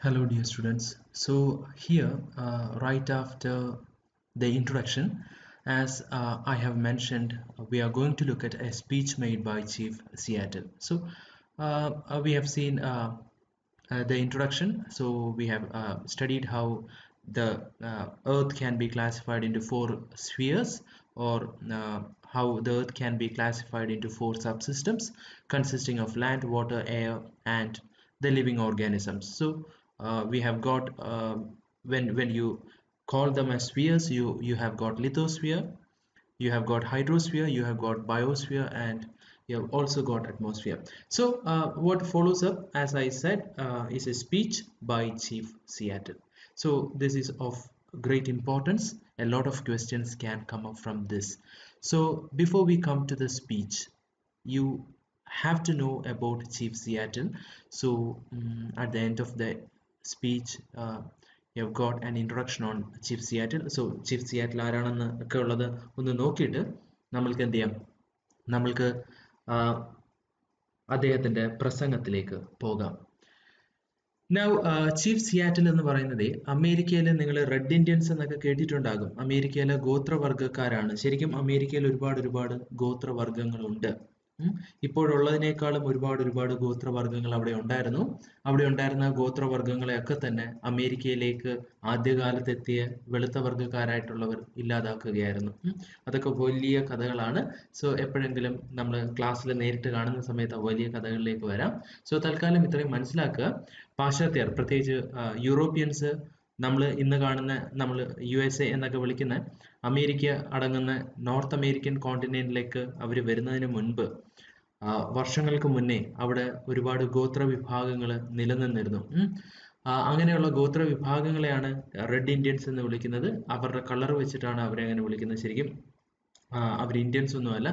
Hello, dear students. So, here, uh, right after the introduction, as uh, I have mentioned, we are going to look at a speech made by Chief Seattle. So, uh, we have seen uh, uh, the introduction. So, we have uh, studied how the Earth can be classified into four spheres or how the Earth can be classified into four subsystems consisting of land, water, air, and the living organisms. So, uh, we have got uh, when when you call them as spheres, you you have got lithosphere, you have got hydrosphere, you have got biosphere, and you have also got atmosphere. So, uh, what follows up, as I said, uh, is a speech by Chief Seattle. So, this is of great importance. A lot of questions can come up from this. So, before we come to the speech, you have to know about Chief Seattle. So, mm, at the end of the speech, uh, got and introduction on Chief Seattle so Chief Seattle ആരാണെന്ന് ഒക്കെ ഉള്ളത് ഒന്ന് നോക്കിയിട്ട് നമ്മൾക്ക് എന്ത് ചെയ്യാം? നമ്മൾക്ക് അദ്ദേഹത്തിന്റെ പ്രസംഗത്തിലേക്ക് പോകാം. നൗ ചീഫ് സിയാറ്റിൽ എന്ന് പറയുന്നത് അമേരിക്കയിൽ നിങ്ങൾ റെഡ് ഇന്ത്യൻസ് എന്നൊക്കെ കേട്ടിട്ടുണ്ടാകും. അമേരിക്കയിലെ ഗോത്രവർഗക്കാരാണ്. ശരിക്കും അമേരിക്കയിൽ ഒരുപാട് ഒരുപാട് ഗോത്രവർഗങ്ങളുണ്ട്. ഇപ്പോഴുള്ളതിനേക്കാളും ഒരുപാട് ഒരുപാട് ഗോത്രവർഗങ്ങൾ അവിടെ ഉണ്ടായിരുന്നു. അവിടെ ഉണ്ടായിരുന്ന ഗോത്രവർഗങ്ങളെയൊക്കെ തന്നെ അമേരിക്കയിലേക്ക് ആദ്യകാലത്ത് എത്തിയ വെളുത്ത വർഗക്കാരായിട്ടുള്ളവർ ഇല്ലാതാക്കുകയായിരുന്നു അതൊക്കെ വലിയ കഥകളാണ്. സോ എപ്പോഴെങ്കിലും നമ്മൾ ക്ലാസ്സിൽ നേരിട്ട് കാണുന്ന സമയത്ത് വലിയ കഥകളിലേക്ക് വരാം. സോ തൽക്കാലം ഇത്രയും മനസ്സിലാക്കുക. പാശ്ചാത്യർ പ്രത്യേകിച്ച് യൂറോപ്യൻസ് നമ്മൾ ഇന്ന് കാണുന്ന നമ്മൾ യു എസ് എ എന്നൊക്കെ വിളിക്കുന്ന അമേരിക്ക അടങ്ങുന്ന നോർത്ത് അമേരിക്കൻ കോണ്ടിനെന്റിലേക്ക് അവർ വരുന്നതിന് മുൻപ് വർഷങ്ങൾക്ക് മുന്നേ അവിടെ ഒരുപാട് ഗോത്ര വിഭാഗങ്ങൾ നിലനിന്നിരുന്നു. അങ്ങനെയുള്ള ഗോത്ര വിഭാഗങ്ങളെയാണ് റെഡ് ഇന്ത്യൻസ് എന്ന് വിളിക്കുന്നത്. അവരുടെ കളർ വെച്ചിട്ടാണ് അവരെ അങ്ങനെ വിളിക്കുന്നത് ശരിക്കും. അവർ ഇന്ത്യൻസ് ഒന്നുമല്ല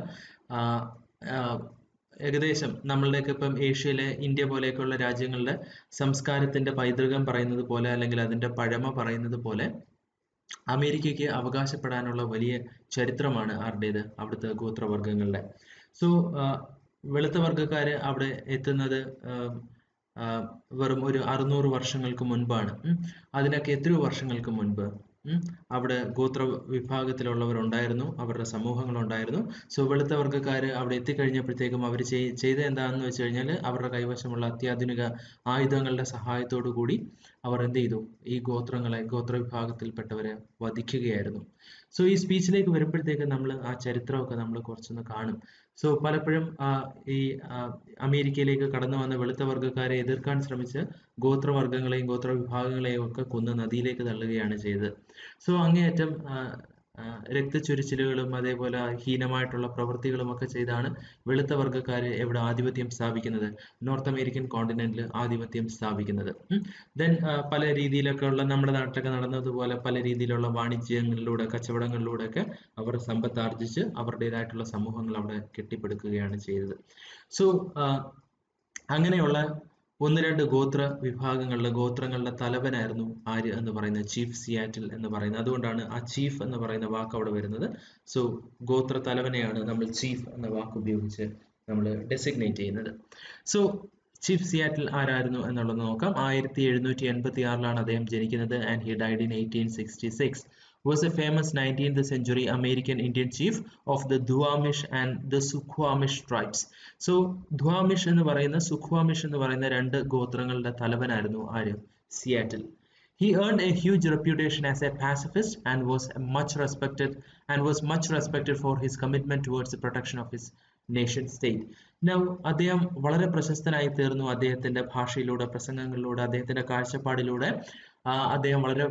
ഏകദേശം നമ്മളുടെയൊക്കെ ഇപ്പം ഏഷ്യയിലെ ഇന്ത്യ പോലെയൊക്കെയുള്ള രാജ്യങ്ങളുടെ സംസ്കാരത്തിന്റെ പൈതൃകം പറയുന്നത് പോലെ അല്ലെങ്കിൽ അതിന്റെ പഴമ പറയുന്നത് പോലെ അമേരിക്കയ്ക്ക് അവകാശപ്പെടാനുള്ള വലിയ ചരിത്രമാണ് ആരുടേത് അവിടുത്തെ ഗോത്രവർഗങ്ങളുടെ സോ വെളുത്ത വർഗക്കാര് അവിടെ എത്തുന്നത് വെറും ഒരു അറുന്നൂറ് വർഷങ്ങൾക്ക് മുൻപാണ് അതിനൊക്കെ എത്രയോ വർഷങ്ങൾക്ക് മുൻപ്. അവിടെ ഗോത്ര വിഭാഗത്തിലുള്ളവർ ഉണ്ടായിരുന്നു അവരുടെ സമൂഹങ്ങൾ ഉണ്ടായിരുന്നു സോ വെളുത്ത വർഗക്കാർ അവിടെ എത്തിക്കഴിഞ്ഞപ്പോഴത്തേക്കും അവർ ചെയ്ത എന്താണെന്ന് വെച്ച് കഴിഞ്ഞാൽ അവരുടെ കൈവശമുള്ള അത്യാധുനിക ആയുധങ്ങളുടെ സഹായത്തോടു കൂടി അവർ എന്ത് ചെയ്തു? ഈ ഗോത്രങ്ങളെ ഗോത്ര വിഭാഗത്തിൽപ്പെട്ടവരെ വധിക്കുകയായിരുന്നു. സോ ഈ സ്പീച്ചിലേക്ക് വരുമ്പോഴത്തേക്കും നമ്മൾ ആ ചരിത്രമൊക്കെ നമ്മൾ കുറച്ചൊന്ന് കാണും. സോ പലപ്പോഴും ഈ അമേരിക്കയിലേക്ക് കടന്നു വന്ന വെളുത്ത വർഗക്കാരെ എതിർക്കാൻ ശ്രമിച്ച് ഗോത്രവർഗങ്ങളെയും ഗോത്രവിഭാഗങ്ങളെയും ഒക്കെ കൊന്ന് നദിയിലേക്ക് തള്ളുകയാണ് ചെയ്തത്. സോ അങ്ങേയറ്റം രക്തച്ചൊരിച്ചിലുകളും അതേപോലെ ഹീനമായിട്ടുള്ള പ്രവൃത്തികളും ഒക്കെ ചെയ്താണ് വെളുത്ത വർഗക്കാര് എവിടെ ആധിപത്യം സ്ഥാപിക്കുന്നത്. നോർത്ത് അമേരിക്കൻ കോണ്ടിനെന്റിൽ ആധിപത്യം സ്ഥാപിക്കുന്നത്. ദെൻ പല രീതിയിലൊക്കെ ഉള്ള നമ്മുടെ നാട്ടിലൊക്കെ നടന്നതുപോലെ പല രീതിയിലുള്ള വാണിജ്യങ്ങളിലൂടെ കച്ചവടങ്ങളിലൂടെ ഒക്കെ അവർ സമ്പത്ത് ആർജിച്ച് അവരുടേതായിട്ടുള്ള സമൂഹങ്ങൾ അവിടെ കെട്ടിപ്പടുക്കുകയാണ് ചെയ്തത്. സോ അങ്ങനെയുള്ള ഒന്ന് രണ്ട് ഗോത്ര വിഭാഗങ്ങളുടെ ഗോത്രങ്ങളുടെ തലവനായിരുന്നു ആര് എന്ന് പറയുന്ന ചീഫ് സിയാറ്റിൽ എന്ന് പറയുന്നത്. അതുകൊണ്ടാണ് ആ ചീഫ് എന്ന് പറയുന്ന വാക്ക് അവിടെ വരുന്നത്. സോ ഗോത്ര തലവനെയാണ് നമ്മൾ ചീഫ് എന്ന വാക്ക് ഉപയോഗിച്ച് നമ്മൾ ഡെസിഗ്നേറ്റ് ചെയ്യുന്നത്. സോ ചീഫ് സിയാറ്റിൽ ആരായിരുന്നു എന്നുള്ളത് നോക്കാം. ആയിരത്തി എഴുന്നൂറ്റി എൺപത്തി ആറിലാണ് അദ്ദേഹം ജനിക്കുന്നത് and he died in eighteen sixty six was a famous 19th century American Indian chief of the Duwamish and the Suquamish tribes. So Duwamish എന്ന് പറയുന്ന സുഖ്വാമിഷ് എന്ന് പറയുന്ന രണ്ട് ഗോത്രങ്ങളുടെ തലവനായിരുന്നു ആര് Seattle He earned a huge reputation as a pacifist and was much respected and was much respected for his commitment towards the protection of his nation state. Now അദ്ദേഹം വളരെ പ്രശസ്തനായി തീർന്നു അദ്ദേഹത്തിന്റെ ഭാഷയിലൂടെ പ്രസംഗങ്ങളിലൂടെ അദ്ദേഹത്തിന്റെ കാഴ്ചപ്പാടിലൂടെ അദ്ദേഹം വളരെ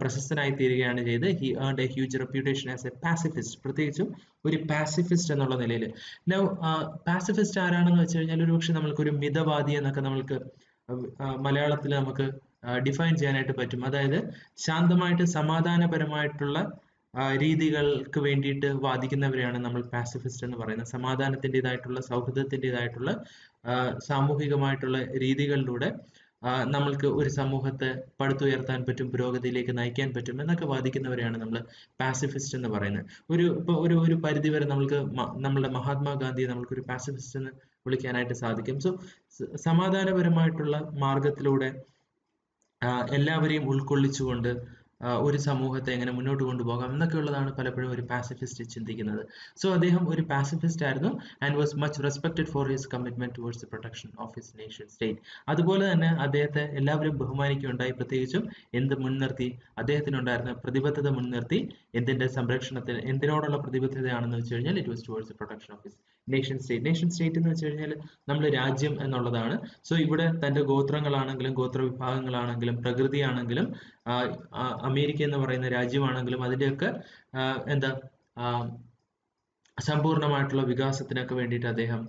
പ്രശസ്തനായി തീരുകയാണ് ചെയ്ത്. He earn a huge reputation as a pacifist പ്രത്യേകിച്ചും ഒരു പാസിഫിസ്റ്റ് എന്നുള്ള നിലയിൽ. നൗ പാസിഫിസ്റ്റ് ആരാണെന്ന് വെച്ച് കഴിഞ്ഞാൽ ഒരു പക്ഷെ നമ്മൾക്ക് ഒരു മിതവാദി എന്നൊക്കെ നമ്മൾക്ക് മലയാളത്തിൽ നമുക്ക് ഡിഫൈൻ ചെയ്യാനായിട്ട് പറ്റും. അതായത് ശാന്തമായിട്ട് സമാധാനപരമായിട്ടുള്ള രീതികൾക്ക് വേണ്ടിയിട്ട് വാദിക്കുന്നവരെയാണ് നമ്മൾ പാസിഫിസ്റ്റ് എന്ന് പറയുന്നത്. സമാധാനത്തിന്റെതായിട്ടുള്ള സൗഹൃദത്തിന്റെതായിട്ടുള്ള സാമൂഹികമായിട്ടുള്ള രീതികളിലൂടെ നമ്മൾക്ക് ഒരു സമൂഹത്തെ പടുത്തുയർത്താൻ പറ്റും പുരോഗതിയിലേക്ക് നയിക്കാൻ പറ്റും എന്നൊക്കെ വാദിക്കുന്നവരെയാണ് നമ്മൾ പാസിഫിസ്റ്റ് എന്ന് പറയുന്നത്. ഒരു ഇപ്പൊ ഒരു ഒരു പരിധി വരെ നമ്മൾക്ക് നമ്മളുടെ മഹാത്മാഗാന്ധിയെ നമ്മൾക്ക് ഒരു പാസിഫിസ്റ്റ് എന്ന് വിളിക്കാനായിട്ട് സാധിക്കും. സോ സമാധാനപരമായിട്ടുള്ള മാർഗത്തിലൂടെ എല്ലാവരെയും ഉൾക്കൊള്ളിച്ചുകൊണ്ട് ഒരു സമൂഹത്തെ എങ്ങനെ മുന്നോട്ട് കൊണ്ടുപോകാം എന്നൊക്കെയുള്ളതാണ് പലപ്പോഴും ഒരു പാസിഫിസ്റ്റ് ചിന്തിക്കുന്നത്. സോ അദ്ദേഹം ഒരു പാസിഫിസ്റ്റ് ആയിരുന്നു and was much respected for his commitment towards the protection of his nation state അതുപോലെ തന്നെ അദ്ദേഹത്തെ എല്ലാവരും ബഹുമാനിക്കുകയുണ്ടായി. പ്രത്യേകിച്ചും എന്ത് മുൻനിർത്തി അദ്ദേഹത്തിനുണ്ടായിരുന്ന പ്രതിബദ്ധത മുൻനിർത്തി എന്തിന്റെ സംരക്ഷണത്തിന് എന്തിനോടുള്ള പ്രതിബദ്ധതയാണെന്ന് വെച്ച് കഴിഞ്ഞാൽ it was towards the protection of his nation state nation state എന്ന് വെച്ച് കഴിഞ്ഞാൽ നമ്മൾ രാജ്യം എന്നുള്ളതാണ്. സോ ഇവിടെ തന്റെ ഗോത്രങ്ങളാണെങ്കിലും ഗോത്ര വിഭാഗങ്ങളാണെങ്കിലും പ്രകൃതിയാണെങ്കിലും അമേരിക്ക എന്ന് പറയുന്ന രാജ്യമാണെങ്കിലും അതിന്റെയൊക്കെ എന്താ സമ്പൂർണമായിട്ടുള്ള വികാസത്തിനൊക്കെ വേണ്ടിയിട്ട് അദ്ദേഹം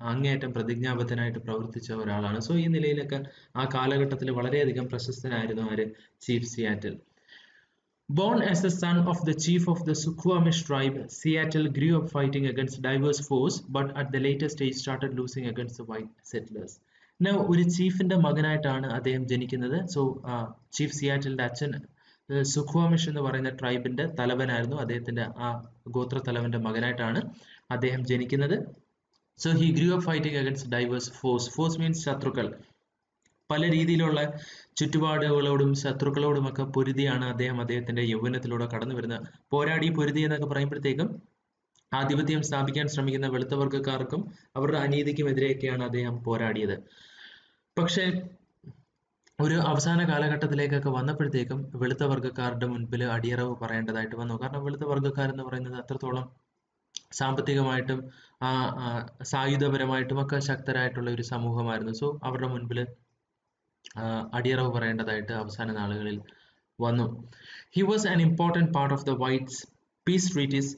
അങ്ങേയറ്റം പ്രതിജ്ഞാബദ്ധനായിട്ട് പ്രവർത്തിച്ച ഒരാളാണ്. സോ ഈ നിലയിലൊക്കെ ആ കാലഘട്ടത്തിൽ വളരെയധികം പ്രശസ്തനായിരുന്നു ആര്? Chief Seattle. Born as the son of the chief of the Suquamish tribe, Seattle grew up fighting against diverse foes, but at the later started against the white settlers. ഒരു ചീഫിന്റെ മകനായിട്ടാണ് അദ്ദേഹം ജനിക്കുന്നത്. സോ ചീഫ് സിയാറ്റിലിന്റെ അച്ഛൻ സുഖോമിഷ് എന്ന് പറയുന്ന ട്രൈബിന്റെ തലവനായിരുന്നു. അദ്ദേഹത്തിന്റെ ആ ഗോത്ര തലവന്റെ മകനായിട്ടാണ് അദ്ദേഹം ജനിക്കുന്നത്. So he grew up fighting against diverse force force means ശത്രുക്കൾ. പല രീതിയിലുള്ള ചുറ്റുപാടുകളോടും ശത്രുക്കളോടുമൊക്കെ പൊരുതിയാണ് അദ്ദേഹം അദ്ദേഹത്തിന്റെ യൗവനത്തിലൂടെ കടന്നു വരുന്നത് പോരാടി പൊരുതി എന്നൊക്കെ പറയുമ്പോഴത്തേക്കും ആധിപത്യം സ്ഥാപിക്കാൻ ശ്രമിക്കുന്ന വെളുത്ത വർഗക്കാർക്കും അവരുടെ അനീതിക്കുമെതിരെയൊക്കെയാണ് അദ്ദേഹം പോരാടിയത്. പക്ഷേ ഒരു അവസാന കാലഘട്ടത്തിലേക്കൊക്കെ വന്നപ്പോഴത്തേക്കും വെളുത്ത വർഗക്കാരുടെ മുൻപിൽ അടിയറവ് പറയേണ്ടതായിട്ട് വന്നു. കാരണം വെളുത്ത വർഗക്കാർ എന്ന് പറയുന്നത് അത്രത്തോളം സാമ്പത്തികമായിട്ടും സായുധപരമായിട്ടും ഒക്കെ ശക്തരായിട്ടുള്ള ഒരു സമൂഹമായിരുന്നു. സോ അവരുടെ മുൻപിൽ അടിയറവ് പറയേണ്ടതായിട്ട് അവസാന നാളുകളിൽ വന്നു. He was an important part of the whites peace treaties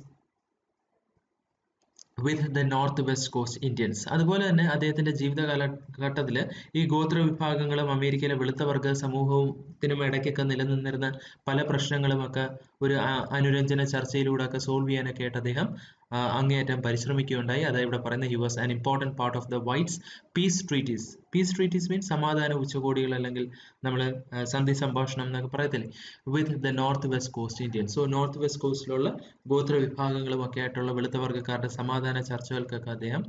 with the North West Coast Indians അതുപോലെ തന്നെ അദ്ദേഹത്തിന്റെ ജീവിത കാലഘട്ടത്തിൽ ഈ ഗോത്ര വിഭാഗങ്ങളും അമേരിക്കയിലെ വെളുത്ത വർഗ സമൂഹത്തിനും ഇടയ്ക്കൊക്കെ നിലനിന്നിരുന്ന പല പ്രശ്നങ്ങളും ഒക്കെ ഒരു അനുരഞ്ജന ചർച്ചയിലൂടെ ഒക്കെ സോൾവ് ചെയ്യാനൊക്കെ ആയിട്ട് അദ്ദേഹം അങ്ങേയറ്റം പരിശ്രമിക്കുകയുണ്ടായി. അതായത് ഇവിടെ പറയുന്ന he was an important part of the whites peace treaties peace treaties means സമാധാന ഉച്ചകോടികൾ അല്ലെങ്കിൽ നമ്മൾ സന്ധി സംഭാഷണം എന്നൊക്കെ പറയത്തില്ലേ? With the North West Coast Indian so North West കോസ്റ്റിലുള്ള ഗോത്ര വിഭാഗങ്ങളും ഒക്കെ ആയിട്ടുള്ള വെളുത്ത വർഗക്കാരുടെ സമാധാന ചർച്ചകൾക്കൊക്കെ അദ്ദേഹം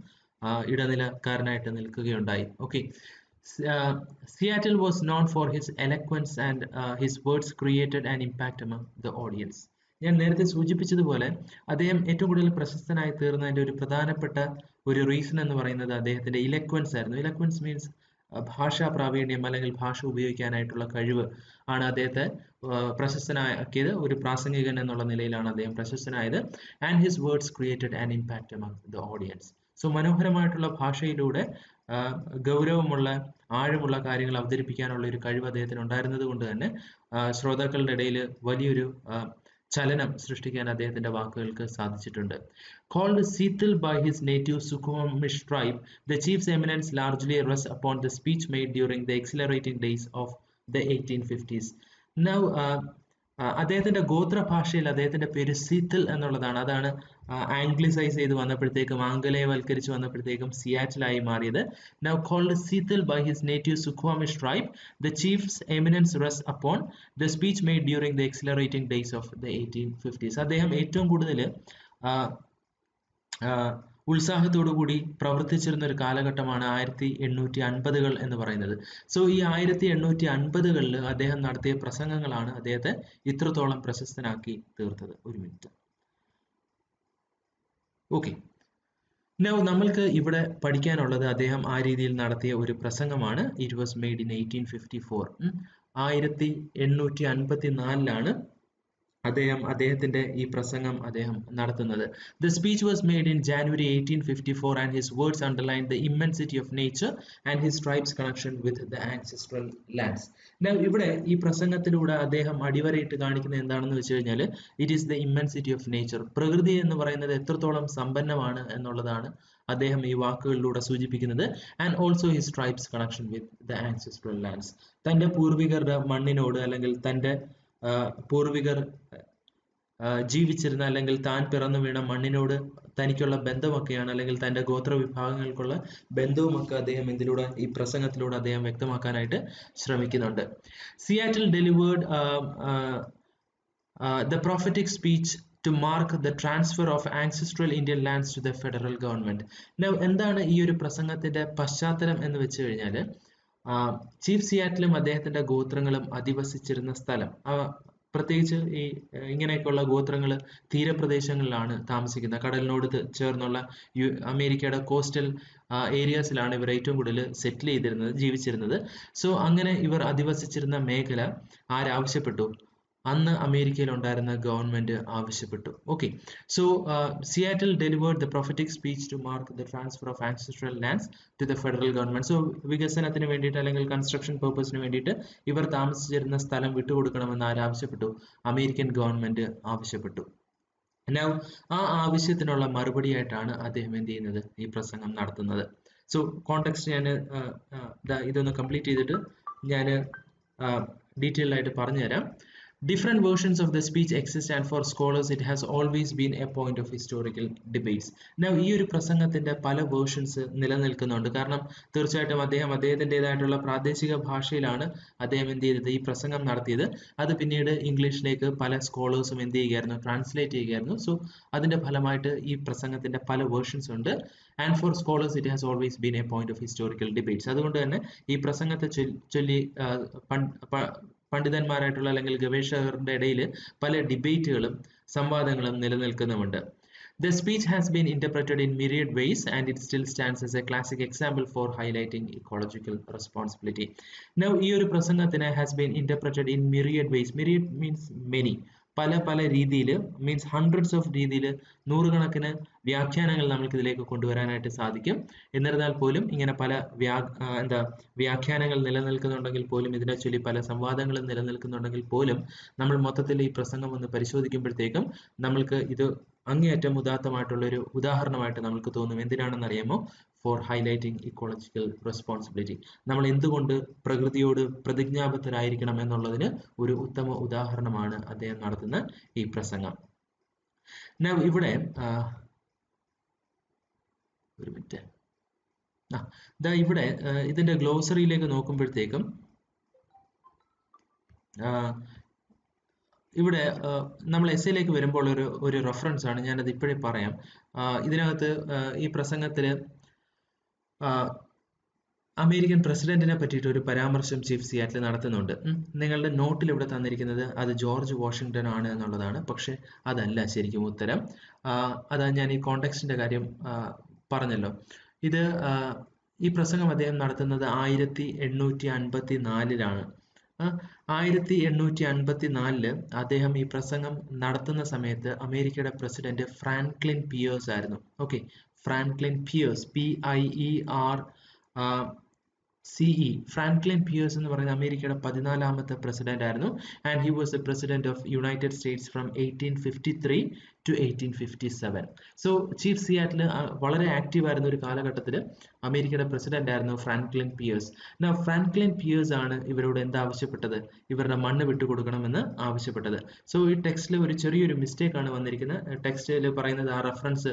ഇടനിലക്കാരനായിട്ട് നിൽക്കുകയുണ്ടായി. Okay Seattle was known for his eloquence and his words created and impact among the audience ഞാൻ നേരത്തെ സൂചിപ്പിച്ചതുപോലെ അദ്ദേഹം ഏറ്റവും കൂടുതൽ പ്രശസ്തനായി തീർന്നതിന്റെ ഒരു പ്രധാനപ്പെട്ട ഒരു റീസൺ എന്ന് പറയുന്നത് അദ്ദേഹത്തിന്റെ ഇലക്വൻസ് ആയിരുന്നു. ഇലക്വൻസ് മീൻസ് ഭാഷാ പ്രാവീണ്യം അല്ലെങ്കിൽ ഭാഷ ഉപയോഗിക്കാനായിട്ടുള്ള കഴിവ് ആണ് അദ്ദേഹത്തെ പ്രശസ്തനാക്കിയത്. ഒരു പ്രാസംഗികൻ എന്നുള്ള നിലയിലാണ് അദ്ദേഹം പ്രശസ്തനായത്. And his words created an impact among the audience so മനോഹരമായിട്ടുള്ള ഭാഷയിലൂടെ ഗൗരവമുള്ള ആഴമുള്ള കാര്യങ്ങൾ അവതരിപ്പിക്കാനുള്ള ഒരു കഴിവ് അദ്ദേഹത്തിന് ഉണ്ടായിരുന്നത് കൊണ്ട് തന്നെ ശ്രോതാക്കളുടെ ഇടയിൽ വലിയൊരു ചലനം സൃഷ്ടിക്കാൻ അദ്ദേഹത്തിന്റെ വാക്കുകൾക്ക് സാധിച്ചിട്ടുണ്ട്. Called സീത്തിൽ by his native Suquamish tribe the chief's eminence largely rests upon the speech made during the exhilarating days of the eighteen fifties now അദ്ദേഹത്തിന്റെ ഗോത്ര ഭാഷയിൽ അദ്ദേഹത്തിന്റെ പേര് സീത്തിൽ എന്നുള്ളതാണ്. അതാണ് ആംഗ്ലിസൈസ് ചെയ്ത് വന്നപ്പോഴത്തേക്കും ആംഗലേയവൽക്കരിച്ച് വന്നപ്പോഴത്തേക്കും സിയാറ്റിലായി മാറിയത്. Now called Seathl by his native Suquamish tribe the chief's eminence rests upon the speech made during the exhilarating days of the eighteen fifties അദ്ദേഹം ഏറ്റവും കൂടുതൽ ഉത്സാഹത്തോടു കൂടി പ്രവർത്തിച്ചിരുന്ന ഒരു കാലഘട്ടമാണ് ആയിരത്തി എണ്ണൂറ്റി അൻപതുകൾ എന്ന് പറയുന്നത്. സോ ഈ ആയിരത്തി എണ്ണൂറ്റി അൻപതുകളിൽ അദ്ദേഹം നടത്തിയ പ്രസംഗങ്ങളാണ് അദ്ദേഹത്തെ ഇത്രത്തോളം പ്രശസ്തനാക്കി തീർത്തത്. ഒരു മിനിറ്റ്. ഓക്കെ നൗ നമ്മൾക്ക് ഇവിടെ പഠിക്കാനുള്ളത് അദ്ദേഹം ആ രീതിയിൽ നടത്തിയ ഒരു പ്രസംഗമാണ്. It was made in eighteen fifty four ആയിരത്തി എണ്ണൂറ്റി അൻപത്തി നാലിലാണ് അദ്ദേഹം അദ്ദേഹത്തിന്റെ ഈ പ്രസംഗം അദ്ദേഹം നടത്തുന്നത്. The speech was made in January eighteen fifty four and his words underline the immensity of nature and his tribe's connection with the ancestral lands ഇവിടെ ഈ പ്രസംഗത്തിലൂടെ അദ്ദേഹം അടിവരയിട്ട് കാണിക്കുന്നത് എന്താണെന്ന് വെച്ച് കഴിഞ്ഞാൽ it is the immensity of nature പ്രകൃതി എന്ന് പറയുന്നത് എത്രത്തോളം സമ്പന്നമാണ് എന്നുള്ളതാണ് അദ്ദേഹം ഈ വാക്കുകളിലൂടെ സൂചിപ്പിക്കുന്നത് and also his tribe's connection with the ancestral lands തന്റെ പൂർവികരുടെ മണ്ണിനോട് അല്ലെങ്കിൽ തന്റെ പൂർവികർ ജീവിച്ചിരുന്ന അല്ലെങ്കിൽ താൻ പിറന്നു വീണ മണ്ണിനോട് തനിക്കുള്ള ബന്ധമൊക്കെയാണ് അല്ലെങ്കിൽ തന്റെ ഗോത്ര വിഭാഗങ്ങൾക്കുള്ള ബന്ധവുമൊക്കെ അദ്ദേഹം ഇതിലൂടെ ഈ പ്രസംഗത്തിലൂടെ അദ്ദേഹം വ്യക്തമാക്കാനായിട്ട് ശ്രമിക്കുന്നുണ്ട്. Seattle delivered the prophetic speech to mark the transfer of ancestral Indian lands to the federal government എന്താണ് ഈ ഒരു പ്രസംഗത്തിന്റെ പശ്ചാത്തലം എന്ന് വെച്ച് കഴിഞ്ഞാൽ ചീഫ് സിയാറ്റിലും അദ്ദേഹത്തിന്റെ ഗോത്രങ്ങളും അധിവസിച്ചിരുന്ന സ്ഥലം. പ്രത്യേകിച്ച് ഈ ഇങ്ങനെയൊക്കെയുള്ള ഗോത്രങ്ങൾ തീരപ്രദേശങ്ങളിലാണ് താമസിക്കുന്നത്. കടലിനോട് ചേർന്നുള്ള യു അമേരിക്കയുടെ കോസ്റ്റൽ ഏരിയാസിലാണ് ഇവർ ഏറ്റവും കൂടുതൽ സെറ്റിൽ ചെയ്തിരുന്നത് ജീവിച്ചിരുന്നത്. സോ അങ്ങനെ ഇവർ അധിവസിച്ചിരുന്ന മേഖല ആരാവശ്യപ്പെട്ടു. അന്ന് അമേരിക്കയിൽ ഉണ്ടായിരുന്ന ഗവൺമെന്റ് ആവശ്യപ്പെട്ടു. Okay so Seattle delivered the prophetic speech to mark the transfer of ancestral lands to the federal government so വികസനത്തിന് വേണ്ടിയിട്ട് അല്ലെങ്കിൽ കൺസ്ട്രക്ഷൻ പെർപ്പസിന് വേണ്ടിയിട്ട് ഇവർ താമസിച്ചിരുന്ന സ്ഥലം വിട്ടുകൊടുക്കണമെന്ന് ആരാവശ്യപ്പെട്ടു അമേരിക്കൻ ഗവൺമെന്റ് ആവശ്യപ്പെട്ടു. നൗ ആ ആവശ്യത്തിനുള്ള മറുപടിയായിട്ടാണ് അദ്ദേഹം എന്ത് ചെയ്യുന്നത്? ഈ പ്രസംഗം നടത്തുന്നത്. സോ കോണ്ടെക്സ്റ്റ് ഞാൻ ഇതൊന്ന് കംപ്ലീറ്റ് ചെയ്തിട്ട് ഞാൻ ഡീറ്റെയിൽ ആയിട്ട് പറഞ്ഞുതരാം. Different versions of the speech exist and for scholars it has always been a point of historical debates. Now ഈ ഒരു പ്രസംഗത്തിന്റെ പല വേർഷൻസ് നിലനിൽക്കുന്നുണ്ട്. കാരണം തീർച്ചയായിട്ടും അദ്ദേഹം അദ്ദേഹത്തിന്റെതായിട്ടുള്ള പ്രാദേശിക ഭാഷയിലാണ് അദ്ദേഹം എന്ത് ചെയ്തത്? ഈ പ്രസംഗം നടത്തിയത്. അത് പിന്നീട് ഇംഗ്ലീഷിലേക്ക് പല സ്കോളേഴ്സും എന്ത് ചെയ്യുകയായിരുന്നു? ട്രാൻസ്ലേറ്റ് ചെയ്യുകയായിരുന്നു. സോ അതിന്റെ ഫലമായിട്ട് ഈ പ്രസംഗത്തിന്റെ പല വേർഷൻസ് ഉണ്ട്. And for scholars it has always been a point of historical debates അതുകൊണ്ട് തന്നെ ഈ പ്രസംഗത്തെ ചൊല്ലി പണ്ഡിതന്മാരായിട്ടുള്ള അല്ലെങ്കിൽ ഗവേഷകരുടെ ഇടയിൽ പല ഡിബേറ്റുകളും സംവാദങ്ങളും നിലനിൽക്കുന്നുമുണ്ട്. The speech has been interpreted in myriad ways and it still stands as a classic example for highlighting ecological responsibility now ഈ ഒരു പ്രസംഗത്തിന് has been interpreted in myriad ways myriad means many പല പല രീതിയിൽ മീൻസ് ഹൺഡ്രഡ്സ് ഓഫ് രീതിയിൽ നൂറുകണക്കിന് വ്യാഖ്യാനങ്ങൾ നമ്മൾക്ക് ഇതിലേക്ക് കൊണ്ടുവരാനായിട്ട് സാധിക്കും. എന്നിരുന്നാൽ പോലും ഇങ്ങനെ പല വ്യാ എന്താ വ്യാഖ്യാനങ്ങൾ നിലനിൽക്കുന്നുണ്ടെങ്കിൽ പോലും ഇതിനെ ചൊല്ലി പല സംവാദങ്ങളും നിലനിൽക്കുന്നുണ്ടെങ്കിൽ പോലും നമ്മൾ മൊത്തത്തിൽ ഈ പ്രസംഗം ഒന്ന് പരിശോധിക്കുമ്പോഴത്തേക്കും നമ്മൾക്ക് ഇത് അങ്ങേയറ്റം ഉദാത്തമായിട്ടുള്ള ഒരു ഉദാഹരണമായിട്ട് നമുക്ക് തോന്നും. എന്തിനാണെന്ന് അറിയാമോ ഫോർ ഹൈലൈറ്റിംഗ് ഇക്കോളജിക്കൽ റെസ്പോൺസിബിലിറ്റി നമ്മൾ എന്തുകൊണ്ട് പ്രകൃതിയോട് പ്രതിജ്ഞാബദ്ധരായിരിക്കണം എന്നുള്ളതിന് ഒരു ഉത്തമ ഉദാഹരണമാണ് അദ്ദേഹം നടത്തുന്ന ഈ പ്രസംഗം. ഇവിടെ ഒരു മിനിറ്റ്. ആ ഇതാ ഇവിടെ ഇതിന്റെ ഗ്ലോസറിയിലേക്ക് നോക്കുമ്പോഴത്തേക്കും ഇവിടെ നമ്മൾ എസ് എയിലേക്ക് വരുമ്പോൾ ഒരു ഒരു റെഫറൻസ് ആണ് ഞാനത് ഇപ്പോഴേ പറയാം. ഇതിനകത്ത് ഈ പ്രസംഗത്തിൽ അമേരിക്കൻ പ്രസിഡന്റിനെ പറ്റിയിട്ട് ഒരു പരാമർശം ചീഫ് സിയാറ്റിൽ നടത്തുന്നുണ്ട്. നിങ്ങളുടെ നോട്ടിൽ ഇവിടെ തന്നിരിക്കുന്നത് അത് ജോർജ് വാഷിങ്ടൺ ആണ് എന്നുള്ളതാണ്. പക്ഷെ അതല്ല ശരിക്കും ഉത്തരം. അതാ ഞാൻ ഈ കോണ്ടെക്സ്റ്റിന്റെ കാര്യം പറഞ്ഞല്ലോ. ഇത് ഈ പ്രസംഗം അദ്ദേഹം നടത്തുന്നത് ആയിരത്തി എണ്ണൂറ്റി അൻപത്തി നാലിലാണ് ആയിരത്തി എണ്ണൂറ്റി അൻപത്തി നാലിൽ അദ്ദേഹം ഈ പ്രസംഗം നടത്തുന്ന സമയത്ത് അമേരിക്കയുടെ പ്രസിഡന്റ് ഫ്രാൻക്ലിൻ പിയേഴ്സ് ആയിരുന്നു. Okay Franklin Pierce P I E R C E Franklin Pierce എന്ന് പറയുന്ന അമേരിക്കയുടെ പതിനാലാമത്തെ പ്രസിഡന്റ് ആയിരുന്നു and he was the president of United States from eighteen fifty three to eighteen fifty seven so chief Seattle വളരെ active ആയിരുന്ന ഒരു കാലഘട്ടത്തിൽ അമേരിക്കയുടെ പ്രസിഡന്റ് ആയിരുന്നു ഫ്രാങ്ക്ലിൻ പിയേഴ്സ് എന്നാ ഫ്രാങ്ക്ലിൻ പിയേഴ്സ് ആണ് ഇവരോട് എന്താ ആവശ്യപ്പെട്ടത്? ഇവരുടെ മണ്ണ് വിട്ടുകൊടുക്കണമെന്ന് ആവശ്യപ്പെട്ടത്. സോ ഈ ടെക്സ്റ്റിൽ ഒരു ചെറിയൊരു മിസ്റ്റേക്ക് ആണ് വന്നിരിക്കുന്നത്. ടെക്സ്റ്റിൽ പറയുന്നത് ആ റെഫറൻസ്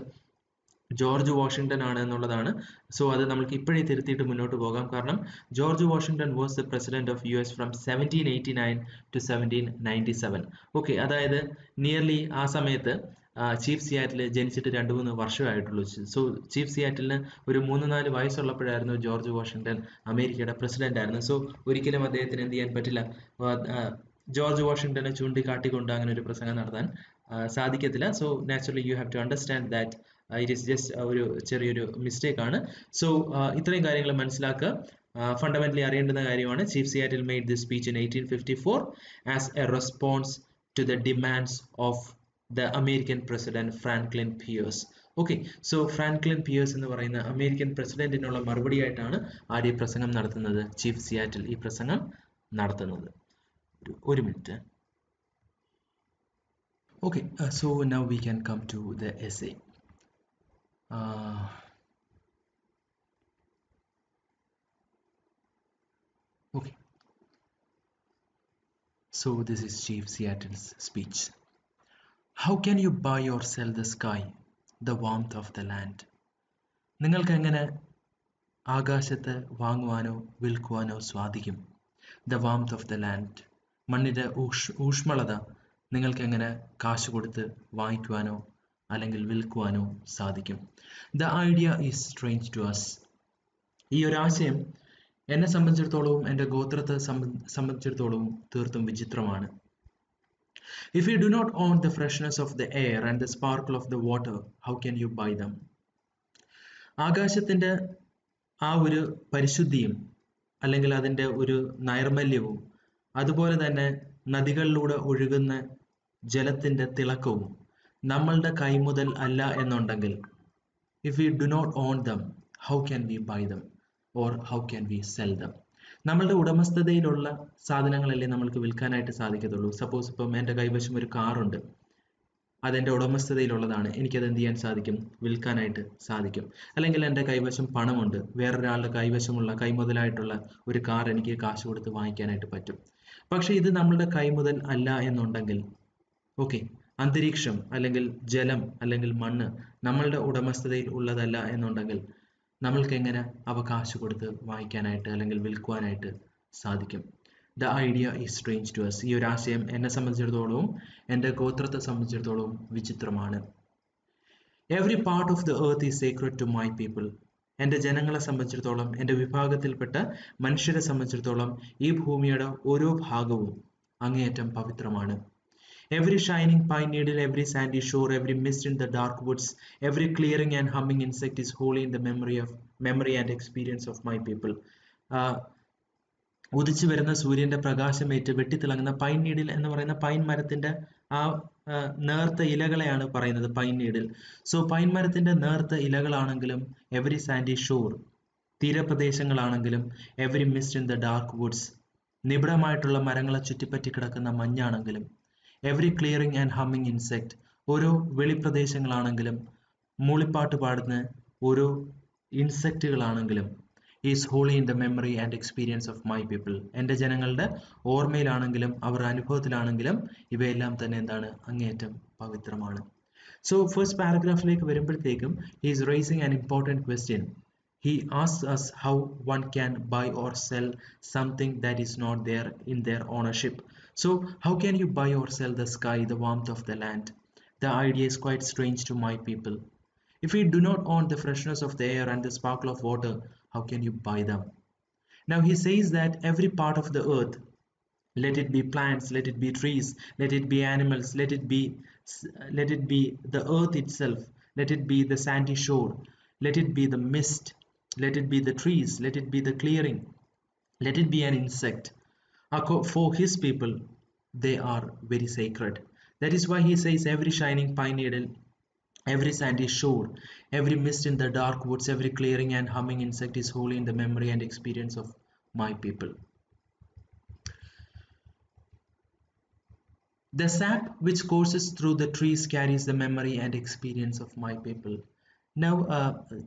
ജോർജ് വാഷിംഗ്ടൺ ആണ് എന്നുള്ളതാണ്. സോ അത് നമുക്ക് ഇപ്പോഴേ തിരുത്തിയിട്ട് മുന്നോട്ട് പോകാം. കാരണം George Washington was the president of U S from seventeen eighty nine to seventeen ninety seven okay അതായത് നിയർലി ആ സമയത്ത് ചീഫ് സിയാറ്റിൽ ജനിച്ചിട്ട് രണ്ട് മൂന്ന് വർഷമായിട്ടുള്ളൂ. സോ ചീഫ് സിയാറ്റിലിന് ഒരു മൂന്ന് നാല് വയസ്സുള്ളപ്പോഴായിരുന്നു ജോർജ് വാഷിങ്ടൺ അമേരിക്കയുടെ പ്രസിഡന്റ് ആയിരുന്നു സോ ഒരിക്കലും അദ്ദേഹത്തിന് എന്ത് ചെയ്യാൻ പറ്റില്ല. ജോർജ് വാഷിങ്ടനെ ചൂണ്ടിക്കാട്ടിക്കൊണ്ട് അങ്ങനെ ഒരു പ്രസംഗം നടത്താൻ സാധിക്കത്തില്ല. So naturally you have to understand that it is just ഒരു ചെറിയൊരു മിസ്റ്റേക്ക് ആണ്. സോ ഇത്രയും കാര്യങ്ങൾ മനസ്സിലാക്കുക. ഫണ്ടമെന്റലി അറിയേണ്ടുന്ന കാര്യമാണ് chief Seattle made this speech in eighteen fifty four as a response to the demands of the American president Franklin Pierce okay so Franklin Pierce എന്ന് പറയുന്ന അമേരിക്കൻ പ്രസിഡന്റിനുള്ള മറുപടിയായിട്ടാണ് ആര്യ പ്രസംഗം നടത്തുന്നത്? ചീഫ് സിയാറ്റിൽ ഈ പ്രസംഗം നടത്തുന്നത്. ഒരു minute. Okay, uh, so now we can come to the essay. Uh, okay. So this is Chief Seattle's speech. Can you buy buy sell the sky the the of the land land? നിങ്ങൾക്ക് എങ്ങനെ ആകാശത്ത് വാങ്ങുവാനോ വിൽക്കുവാനോ സാധിക്കും the warmth of the land മണ്ണിന്റെ ഊഷ് ഊഷ്മളത നിങ്ങൾക്ക് എങ്ങനെ കാശ് കൊടുത്ത് വാങ്ങിക്കുവാനോ അല്ലെങ്കിൽ വിൽക്കുവാനോ സാധിക്കും the idea is strange to us ഈ ഒരു ആശയം എന്നെ സംബന്ധിച്ചിടത്തോളവും എന്റെ ഗോത്രത്തെ സംബന്ധിച്ചിടത്തോളവും തീർത്തും വിചിത്രമാണ് If you do not own the freshness of the air and the sparkle of the water, how can you buy them? ആകാശത്തിന്റെ ആ ഒരു പരിശുദ്ധിയും അല്ലെങ്കിൽ അതിന്റെ ഒരു നൈർമല്യവും അതുപോലെ തന്നെ നദികളിലൂടെ ഒഴുകുന്ന ജലത്തിന്റെ തിളക്കവും നമ്മളുടെ കൈമുതൽ അല്ല എന്നുണ്ടെങ്കിൽ if we do not own them how can we buy them or how can we sell them നമ്മളുടെ ഉടമസ്ഥതയിലുള്ള സാധനങ്ങളല്ലേ നമ്മൾക്ക് വിൽക്കാനായിട്ട് സാധിക്കത്തുള്ളൂ. സപ്പോസ് ഇപ്പം എന്റെ കൈവശം ഒരു കാറുണ്ട് അതെന്റെ ഉടമസ്ഥതയിലുള്ളതാണ്. എനിക്കത് എന്ത് ചെയ്യാൻ സാധിക്കും? വിൽക്കാനായിട്ട് സാധിക്കും. അല്ലെങ്കിൽ എന്റെ കൈവശം പണമുണ്ട്. വേറൊരാളുടെ കൈവശമുള്ള കൈമുതലായിട്ടുള്ള ഒരു കാർ എനിക്ക് കാശ് കൊടുത്ത് വാങ്ങിക്കാനായിട്ട് പറ്റും. പക്ഷേ ഇത് നമ്മളുടെ കൈമുതൽ അല്ല എന്നുണ്ടെങ്കിൽ ഓക്കെ അന്തരീക്ഷം അല്ലെങ്കിൽ ജലം അല്ലെങ്കിൽ മണ്ണ് നമ്മളുടെ ഉടമസ്ഥതയിൽ ഉള്ളതല്ല എന്നുണ്ടെങ്കിൽ നമ്മൾക്ക് എങ്ങനെ അവ കാശ് കൊടുത്ത് വായിക്കാനായിട്ട് അല്ലെങ്കിൽ വിൽക്കുവാനായിട്ട് സാധിക്കും? The idea is strange to us ഈ ഒരു ആശയം എന്നെ സംബന്ധിച്ചിടത്തോളവും എന്റെ ഗോത്രത്തെ സംബന്ധിച്ചിടത്തോളവും വിചിത്രമാണ്. Every part of the earth is sacred to my people എന്റെ ജനങ്ങളെ സംബന്ധിച്ചിടത്തോളം എന്റെ വിഭാഗത്തിൽപ്പെട്ട മനുഷ്യരെ സംബന്ധിച്ചിടത്തോളം ഈ ഭൂമിയുടെ ഓരോ ഭാഗവും അങ്ങേയറ്റം പവിത്രമാണ്. Every shining pine needle, every sandy shore, every mist in the dark woods, every clearing and humming insect is holy in the memory of memory and experience of my people. Uh, ഉദിച്ചു വരുന്ന സൂര്യന്റെ പ്രകാശമേറ്റ് വെട്ടിത്തിളങ്ങുന്ന pine needle എന്ന് പറയുന്ന pine മരത്തിന്റെ ആ നേർത്ത ഇലകളെയാണ് പറയുന്നത് pine needle so pine മരത്തിന്റെ നേർത്ത ഇലകളാണെങ്കിലും every sandy shore തീരപ്രദേശങ്ങളാണെങ്കിലും every mist in the dark woods നിബിഡമായിട്ടുള്ള മരങ്ങളെ ചുറ്റിപ്പറ്റി കിടക്കുന്ന മഞ്ഞാണെങ്കിലും every clearing and humming insect ഓരോ വെളിപ്രദേശങ്ങളാണെങ്കിലും മൂളിപ്പാട്ട് പാടുന്ന ഓരോ ഇൻസെക്റ്റുകളാണെങ്കിലും is holy in the memory and experience of my people എന്റെ ജനങ്ങളുടെ ഓർമ്മയിലാണെങ്കിലും അവരുടെ അനുഭവത്തിലാണെങ്കിലും ഇവയെല്ലാം തന്നെ എന്താണ്? അങ്ങേയറ്റം പവിത്രമാണ്. സോ ഫസ്റ്റ് പാരഗ്രാഫിലേക്ക് വരുമ്പോഴത്തേക്കും he is raising an important question he as us how one can buy or sell something that is not there in their ownership. So, how can you buy or sell the sky, the warmth of the land? The idea is quite strange to my people. If we do not own the freshness of the air and the sparkle of water, how can you buy them? Now, he says that every part of the earth, let it be plants, let it be trees, let it be animals, let it be, let it be the earth itself, let it be the sandy shore, let it be the mist, let it be the trees, let it be the clearing, let it be an insect For his people, they are very sacred. That is why he says every shining pine needle, every sandy shore, every mist in the dark woods, every clearing and humming insect is holy in the memory and experience of my people. The sap which courses through the trees carries the memory and experience of my people. Now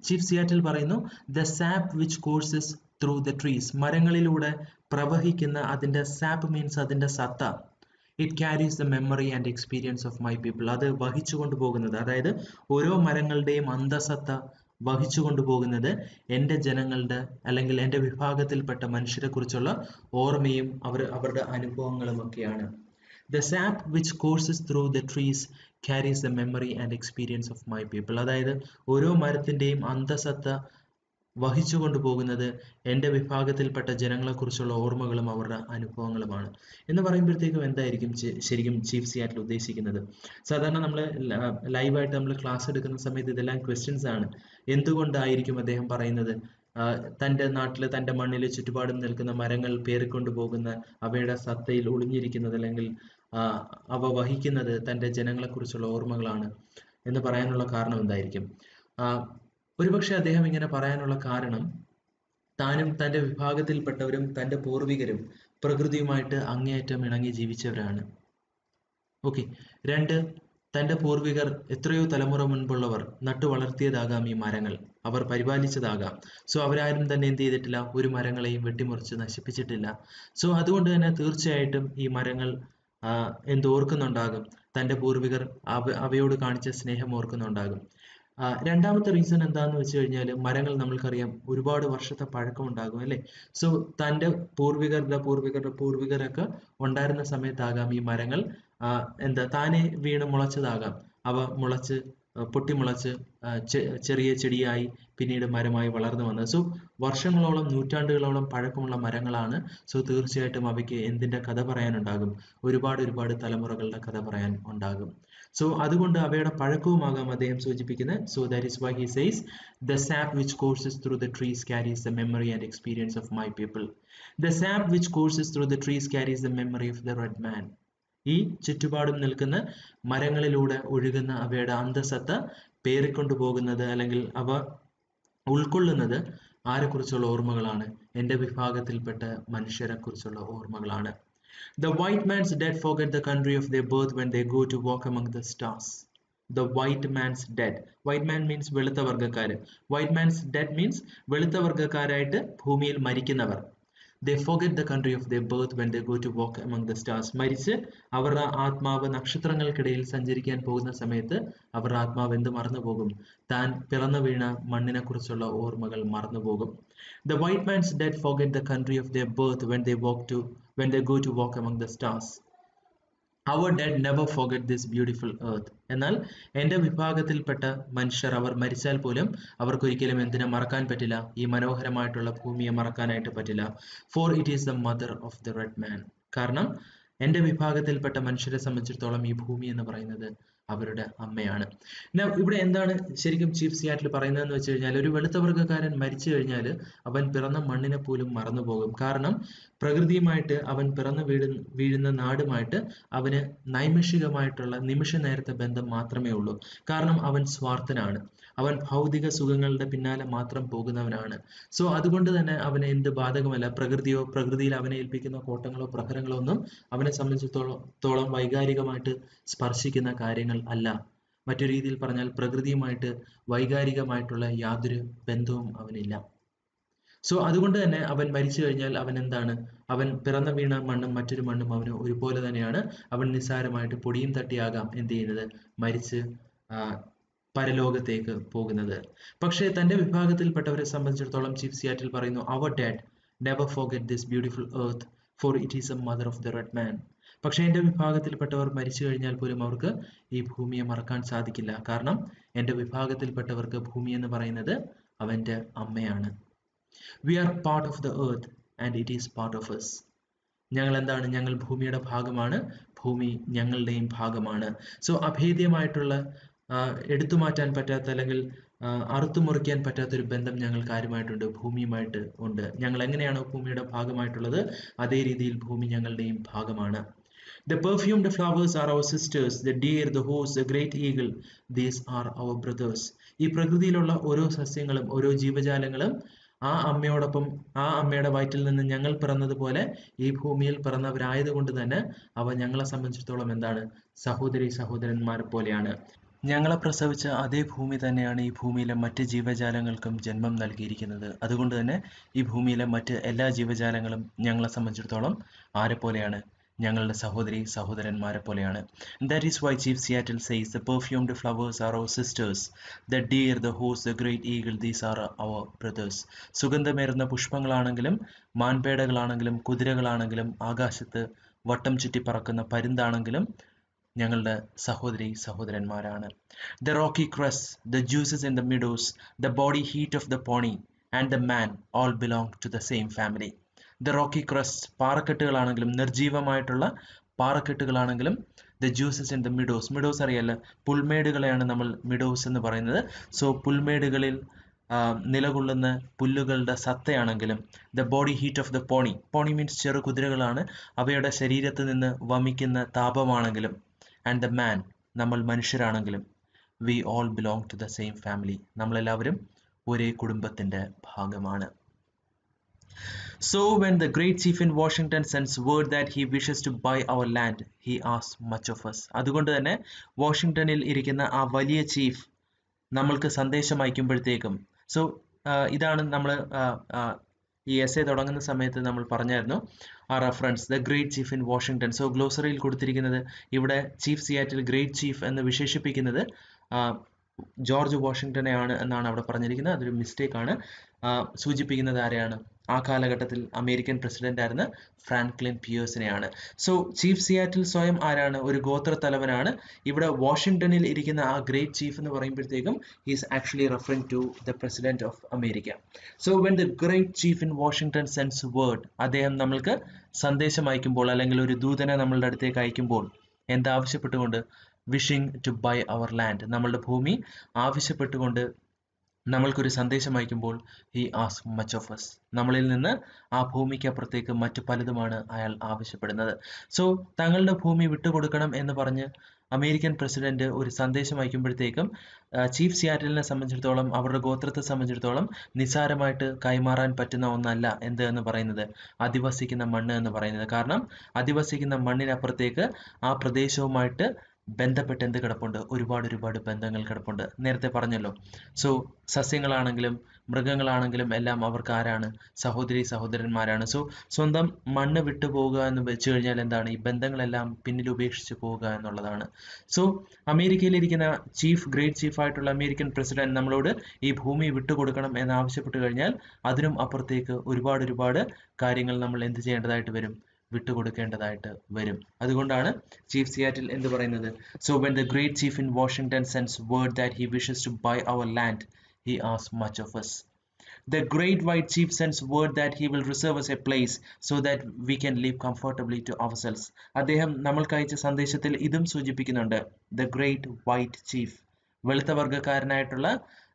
chief Seattle പറയുന്നു the sap which courses through the trees മരങ്ങളിലൂടെ പ്രവഹിക്കുന്ന അതിന്റെ sap means അതിന്റെ സത്ത. It carries the memory and experience of my people അത് വഹിച്ചു കൊണ്ടുപോകുന്നത് അതായത് ഓരോ മരങ്ങളുടെയും അന്തസത്ത വഹിച്ചു കൊണ്ടുപോകുന്നത് എന്റെ ജനങ്ങളുടെ അല്ലെങ്കിൽ എന്റെ വിഭാഗത്തിൽപ്പെട്ട മനുഷ്യരെ കുറിച്ചുള്ള ഓർമ്മയും അവർ അവരുടെ അനുഭവങ്ങളും ഒക്കെയാണ്. The sap which courses through the trees carries the memory and experience of my people അതായത് ഓരോ മരത്തിന്റെയും അന്തസത്ത വഹിച്ചു കൊണ്ടുപോകുന്നത് എന്റെ വിഭാഗത്തിൽപ്പെട്ട ജനങ്ങളെക്കുറിച്ചുള്ള ഓർമ്മകളും അവരുടെ അനുഭവങ്ങളുമാണ്. എന്ന് പറയുമ്പോഴത്തേക്കും എന്തായിരിക്കും ശരിക്കും ചീഫ് സിയാറ്റിൽ ഉദ്ദേശിക്കുന്നത്? സാധാരണ നമ്മൾ ലൈവായിട്ട് നമ്മൾ ക്ലാസ് എടുക്കുന്ന സമയത്ത് ഇതെല്ലാം ക്വസ്റ്റ്യൻസ് ആണ്. എന്തുകൊണ്ടായിരിക്കും അദ്ദേഹം പറയുന്നത്? തന്റെ നാട്ടിൽ തന്റെ മണ്ണിൽ ചുറ്റുപാടും നിൽക്കുന്ന മരങ്ങൾ പേറിക്കൊണ്ടു പോകുന്ന അവയുടെ സത്തയിൽ ഒളിഞ്ഞിരിക്കുന്നത് അല്ലെങ്കിൽ അവ വഹിക്കുന്നത് തന്റെ ജനങ്ങളെക്കുറിച്ചുള്ള ഓർമ്മകളാണ് എന്ന് പറയാനുള്ള കാരണം എന്തായിരിക്കും? ഒരുപക്ഷെ അദ്ദേഹം ഇങ്ങനെ പറയാനുള്ള കാരണം താനും തന്റെ വിഭാഗത്തിൽപ്പെട്ടവരും തന്റെ പൂർവികരും പ്രകൃതിയുമായിട്ട് അങ്ങേയറ്റം ഇണങ്ങി ജീവിച്ചവരാണ്. ഓക്കെ രണ്ട് തന്റെ പൂർവികർ എത്രയോ തലമുറ മുൻപുള്ളവർ നട്ടു വളർത്തിയതാകാം ഈ മരങ്ങൾ. അവർ പരിപാലിച്ചതാകാം. സോ അവരാരും തന്നെ എന്ത് ചെയ്തിട്ടില്ല? ഒരു മരങ്ങളെയും വെട്ടിമുറിച്ച് നശിപ്പിച്ചിട്ടില്ല. സോ അതുകൊണ്ട് തന്നെ തീർച്ചയായിട്ടും ഈ മരങ്ങൾ എന്തോർക്കുന്നുണ്ടാകും തന്റെ പൂർവികർ അവ അവയോട് കാണിച്ച സ്നേഹം ഓർക്കുന്നുണ്ടാകും. രണ്ടാമത്തെ റീസൺ എന്താന്ന് വെച്ച് കഴിഞ്ഞാൽ മരങ്ങൾ നമ്മൾക്കറിയാം ഒരുപാട് വർഷത്തെ പഴക്കം ഉണ്ടാകും അല്ലേ? സോ തന്റെ പൂർവികരുടെ പൂർവികരുടെ പൂർവികരൊക്കെ ഉണ്ടായിരുന്ന സമയത്താകാം ഈ മരങ്ങൾ. എന്താ താനെ വീണ് മുളച്ചതാകാം. അവ മുളച്ച് പൊട്ടി പൊട്ടിമുളച്ച് ചെറിയ ചെടിയായി പിന്നീട് മരമായി വളർന്നു വന്നത് സോ വർഷങ്ങളോളം നൂറ്റാണ്ടുകളോളം പഴക്കമുള്ള മരങ്ങളാണ്. സോ തീർച്ചയായിട്ടും അവയ്ക്ക് എന്തിന്റെ കഥ പറയാനുണ്ടാകും? ഒരുപാട് ഒരുപാട് തലമുറകളുടെ കഥ പറയാൻ ഉണ്ടാകും. സോ അതുകൊണ്ട് അവയുടെ പഴക്കവുമാകാം അദ്ദേഹം സൂചിപ്പിക്കുന്നത് so that is why he says the sap which courses through the trees carries the memory and experience of my people the sap which courses through the trees carries the memory of the red man ഈ ചുറ്റുപാടും നിൽക്കുന്ന മരങ്ങളിലൂടെ ഒഴുകുന്ന അവയുടെ അന്തസത്ത പേറിക്കൊണ്ടുപോകുന്നത് അല്ലെങ്കിൽ അവ ഉൾക്കൊള്ളുന്നത് ആരെക്കുറിച്ചുള്ള ഓർമ്മകളാണ്? എന്റെ വിഭാഗത്തിൽപ്പെട്ട മനുഷ്യരെ കുറിച്ചുള്ള ഓർമ്മകളാണ്. The white man's dead forget the country of the birth when they go to walk among the stars the white man's dead white man means വെളുത്ത വർഗക്കാര്. വൈറ്റ് മാൻസ് ഡെഡ് മീൻസ് വെളുത്ത വർഗക്കാരായിട്ട് ഭൂമിയിൽ മരിക്കുന്നവർ. They forget the country of the birth when they go to walk among the stars മരിച്ച് അവരുടെ ആത്മാവ് നക്ഷത്രങ്ങൾക്കിടയിൽ സഞ്ചരിക്കാൻ പോകുന്ന സമയത്ത് അവരുടെ ആത്മാവ് എന്ത് മറന്നു പോകും? താൻ പിറന്നു വീണ മണ്ണിനെ കുറിച്ചുള്ള ഓർമ്മകൾ മറന്നു പോകും. The white man's dead forget the country of the birth when they walk to when they go to walk among the stars. Our dead never forget this beautiful earth എന്നാൽ എന്റെ വിഭാഗത്തിൽപ്പെട്ട മനുഷ്യർ അവർ മരിച്ചാൽ പോലും അവർക്കൊരിക്കലും എന്തിനെ മറക്കാൻ പറ്റില്ല. ഈ മനോഹരമായിട്ടുള്ള ഭൂമിയെ മറക്കാനായിട്ട് പറ്റില്ല. For it is the mother of the red man കാരണം എന്റെ വിഭാഗത്തിൽപ്പെട്ട മനുഷ്യരെ സംബന്ധിച്ചിടത്തോളം ഈ ഭൂമി എന്ന് പറയുന്നത് അവരുടെ അമ്മയാണ്. ഇവിടെ എന്താണ് ശരിക്കും ചീഫ് സിയാറ്റിൽ പറയുന്നതെന്ന് വെച്ച് കഴിഞ്ഞാൽ ഒരു വെളുത്ത വർഗക്കാരൻ മരിച്ചു കഴിഞ്ഞാൽ അവൻ പിറന്ന മണ്ണിനെ പോലും മറന്നു പോകും. കാരണം പ്രകൃതിയുമായിട്ട് അവൻ പിറന്നു വീഴു വീഴുന്ന നാടുമായിട്ട് അവന് നൈമിഷികമായിട്ടുള്ള നിമിഷ നേരത്തെ ബന്ധം മാത്രമേ ഉള്ളൂ. കാരണം അവൻ സ്വാർത്ഥനാണ്. അവൻ ഭൗതിക സുഖങ്ങളുടെ പിന്നാലെ മാത്രം പോകുന്നവനാണ്. സോ അതുകൊണ്ട് തന്നെ അവന് എന്ത് ബാധകമല്ല. പ്രകൃതിയോ പ്രകൃതിയിൽ അവനെ ഏൽപ്പിക്കുന്ന കോട്ടങ്ങളോ പ്രഹരങ്ങളോ ഒന്നും അവനെ സംബന്ധിച്ചിടത്തോളം വൈകാരികമായിട്ട് സ്പർശിക്കുന്ന കാര്യങ്ങൾ അല്ല. മറ്റു രീതിയിൽ പറഞ്ഞാൽ പ്രകൃതിയുമായിട്ട് വൈകാരികമായിട്ടുള്ള യാതൊരു ബന്ധവും അവനില്ല. സോ അതുകൊണ്ട് തന്നെ അവൻ മരിച്ചു കഴിഞ്ഞാൽ അവൻ എന്താണ്? അവൻ പിറന്ന വീണ മണ്ണും മറ്റൊരു മണ്ണും അവന് ഒരുപോലെ തന്നെയാണ്. അവൻ നിസ്സാരമായിട്ട് പൊടിയും തട്ടിയാകാം എന്ത് ചെയ്യുന്നത്? മരിച്ച് പരലോകത്തേക്ക് പോകുന്നത്. പക്ഷേ തന്റെ വിഭാഗത്തിൽപ്പെട്ടവരെ സംബന്ധിച്ചിടത്തോളം ചീഫ് സിയാറ്റിൽ പറയുന്നു our dead never forget this beautiful earth for it is a mother of the red man പക്ഷേ എന്റെ വിഭാഗത്തിൽപ്പെട്ടവർ മരിച്ചു കഴിഞ്ഞാൽ പോലും അവർക്ക് ഈ ഭൂമിയെ മറക്കാൻ സാധിക്കില്ല. കാരണം എന്റെ വിഭാഗത്തിൽപ്പെട്ടവർക്ക് ഭൂമി എന്ന് പറയുന്നത് അവന്റെ അമ്മയാണ്. We are part of the earth and it is part of us ഞങ്ങൾ എന്താണ് ഞങ്ങൾ ഭൂമിയുടെ ഭാഗമാണ്. ഭൂമി ഞങ്ങളുടെയും ഭാഗമാണ്. സോ അഭേദ്യമായിട്ടുള്ള എടുത്തു മാറ്റാൻ പറ്റാത്ത അല്ലെങ്കിൽ അറുത്തു മുറിക്കാൻ പറ്റാത്ത ഒരു ബന്ധം ഞങ്ങൾ കാര്യമായിട്ടുണ്ട് ഭൂമിയുമായിട്ട് ഉണ്ട്. ഞങ്ങൾ എങ്ങനെയാണോ ഭൂമിയുടെ ഭാഗമായിട്ടുള്ളത് അതേ രീതിയിൽ ഭൂമി ഞങ്ങളുടെയും ഭാഗമാണ്. The perfumed flowers are our sisters the deer the horse the great eagle these are our brothers ഈ പ്രകൃതിയിലുള്ള ഓരോ സസ്യങ്ങളും ഓരോ ജീവജാലങ്ങളും ആ അമ്മയോടൊപ്പം ആ അമ്മയുടെ വയറ്റിൽ നിന്ന് ഞങ്ങൾ പിറന്നതുപോലെ ഈ ഭൂമിയിൽ പിറന്നവരായതുകൊണ്ട് തന്നെ അവ ഞങ്ങളെ സംബന്ധിച്ചിടത്തോളം എന്താണ്? സഹോദരി സഹോദരന്മാരെ പോലെയാണ്. ഞങ്ങളെ പ്രസവിച്ച അതേ ഭൂമി തന്നെയാണ് ഈ ഭൂമിയിലെ മറ്റ് ജീവജാലങ്ങൾക്കും ജന്മം നൽകിയിരിക്കുന്നത്. അതുകൊണ്ട് തന്നെ ഈ ഭൂമിയിലെ മറ്റ് എല്ലാ ജീവജാലങ്ങളും ഞങ്ങളെ സംബന്ധിച്ചിടത്തോളം ആരെ പോലെയാണ്? ഞങ്ങളുടെ സഹോദരി സഹോദരന്മാരെ പോലെയാണ്. That is why chief Seattle says the perfumed flowers are our sisters the deer the horse the great eagle these are our brothers സുഗന്ധമേറുന്ന പുഷ്പങ്ങളാണെങ്കിലും മാൻപേടകളാണെങ്കിലും കുതിരകളാണെങ്കിലും ആകാശത്ത് വട്ടം ചുറ്റി പറക്കുന്ന പരുന്താണെങ്കിലും ഞങ്ങളുടെ സഹോദരി സഹോദരന്മാരാണ്. The rocky crests the juices in the meadows the body heat of the pony and the man all belong to the same family the rocky crests പാറക്കെട്ടുകളാണെങ്കിലും നിർജീവമായിട്ടുള്ള പാറക്കെട്ടുകളാണെങ്കിലും the juices in the meadows meadows അറിയാലോ പുൽമേടുകളെയാണ് നമ്മൾ meadows എന്ന് പറയുന്നത്. So പുൽമേടുകളിൽ നിലകൊള്ളുന്ന പുല്ലുകളുടെ സത്തയാണെങ്കിലും the body heat of the pony pony means ചെറു കുതിരകളാണ്. അവയുടെ ശരീരത്ത് നിന്ന് വമിക്കുന്ന താപമാണെങ്കിലും ആൻഡ് ദ മാൻ നമ്മൾ മനുഷ്യരാണെങ്കിലും we all belong to the same family നമ്മളെല്ലാവരും ഒരേ കുടുംബത്തിന്റെ ഭാഗമാണ് so when the great chief in Washington sends word that he wishes to buy our land he as much of us. അതുകൊണ്ട് തന്നെ വാഷിങ്ടണിൽ ഇരിക്കുന്ന ആ വലിയ ചീഫ് നമ്മൾക്ക് സന്ദേശം അയക്കുമ്പോഴത്തേക്കും സോ ഇതാണ് നമ്മൾ ഈ എസ് എ തുടങ്ങുന്ന സമയത്ത് നമ്മൾ പറഞ്ഞായിരുന്നു ആ reference the great chief in Washington so ഗ്ലോസറിയിൽ കൊടുത്തിരിക്കുന്നത് ഇവിടെ ചീഫ് സിയാറ്റിൽ ഗ്രേറ്റ് ചീഫ് എന്ന് വിശേഷിപ്പിക്കുന്നത് ജോർജ് വാഷിങ്ടനെ ആണ് എന്നാണ് അവിടെ പറഞ്ഞിരിക്കുന്നത്. അതൊരു മിസ്റ്റേക്ക് ആണ് സൂചിപ്പിക്കുന്നത് ആരെയാണ്? ആ കാലഘട്ടത്തിൽ അമേരിക്കൻ പ്രസിഡന്റ് ആയിരുന്ന ഫ്രാങ്ക്ലിൻ പിയേഴ്സിനെയാണ്. സോ ചീഫ് സിയാറ്റിൽ സ്വയം ആരാണ്? ഒരു ഗോത്ര തലവനാണ് ഇവിടെ വാഷിങ്ടണിൽ ഇരിക്കുന്ന ആ ഗ്രേറ്റ് ചീഫ് എന്ന് പറയുമ്പോഴത്തേക്കും is actually referring to the president of America. So when the great chief in Washington sends word അദ്ദേഹം നമ്മൾക്ക് സന്ദേശം അയക്കുമ്പോൾ അല്ലെങ്കിൽ ഒരു ദൂതനെ നമ്മളുടെ അടുത്തേക്ക് അയക്കുമ്പോൾ എന്താവശ്യപ്പെട്ടുകൊണ്ട് wishing to buy our land നമ്മളുടെ ഭൂമി ആവശ്യപ്പെട്ടുകൊണ്ട് നമ്മൾക്കൊരു സന്ദേശം അയക്കുമ്പോൾ ഹി ആസ് മച്ച് ഓഫ് us. നമ്മളിൽ നിന്ന് ആ ഭൂമിക്ക് അപ്പുറത്തേക്ക് മറ്റു പലതുമാണ് അയാൾ ആവശ്യപ്പെടുന്നത്. സോ തങ്ങളുടെ ഭൂമി വിട്ടുകൊടുക്കണം എന്ന് പറഞ്ഞ് അമേരിക്കൻ പ്രസിഡന്റ് ഒരു സന്ദേശം അയക്കുമ്പോഴത്തേക്കും ചീഫ് സിയാറ്റലിനെ സംബന്ധിച്ചിടത്തോളം അവരുടെ ഗോത്രത്തെ സംബന്ധിച്ചിടത്തോളം നിസ്സാരമായിട്ട് കൈമാറാൻ പറ്റുന്ന ഒന്നല്ല എന്ത് എന്ന് പറയുന്നത്? അധിവസിക്കുന്ന മണ്ണ് എന്ന് പറയുന്നത്. കാരണം അധിവസിക്കുന്ന മണ്ണിനപ്പുറത്തേക്ക് ആ പ്രദേശവുമായിട്ട് ബന്ധപ്പെട്ട് എന്ത് കിടപ്പുണ്ട്? ഒരുപാട് ഒരുപാട് ബന്ധങ്ങൾ കിടപ്പുണ്ട്. നേരത്തെ പറഞ്ഞല്ലോ. സോ സസ്യങ്ങളാണെങ്കിലും മൃഗങ്ങളാണെങ്കിലും എല്ലാം അവർക്ക് ആരാണ് സഹോദരി സഹോദരന്മാരാണ്. സോ സ്വന്തം മണ്ണ് വിട്ടു പോവുക എന്ന് വെച്ച് കഴിഞ്ഞാൽ എന്താണ്? ഈ ബന്ധങ്ങളെല്ലാം പിന്നിൽ ഉപേക്ഷിച്ച് പോവുക എന്നുള്ളതാണ്. സോ അമേരിക്കയിലിരിക്കുന്ന ചീഫ് ഗ്രേറ്റ് ചീഫ് ആയിട്ടുള്ള അമേരിക്കൻ പ്രസിഡന്റ് നമ്മളോട് ഈ ഭൂമി വിട്ടുകൊടുക്കണം എന്ന് ആവശ്യപ്പെട്ട് കഴിഞ്ഞാൽ അതിനും അപ്പുറത്തേക്ക് ഒരുപാട് ഒരുപാട് കാര്യങ്ങൾ നമ്മൾ എന്ത് ചെയ്യേണ്ടതായിട്ട് വരും? വിട്ടുകൊടുക്കേണ്ടതായിട്ട് വരും. അതുകൊണ്ടാണ് ചീഫ് സിയാറ്റിൽ എന്ത് പറയുന്നത്? So when the great chief in Washington sends word that he wishes to buy our land he as much of us. The great white chief sends word that he will reserve us a place so that we can live comfortably to ourselves. അദ്ദേഹം നമ്മൾക്ക് അയച്ച സന്ദേശത്തിൽ ഇതും സൂചിപ്പിക്കുന്നുണ്ട്. The great white chief വെളുത്ത വർഗക്കാരനായിട്ടുള്ള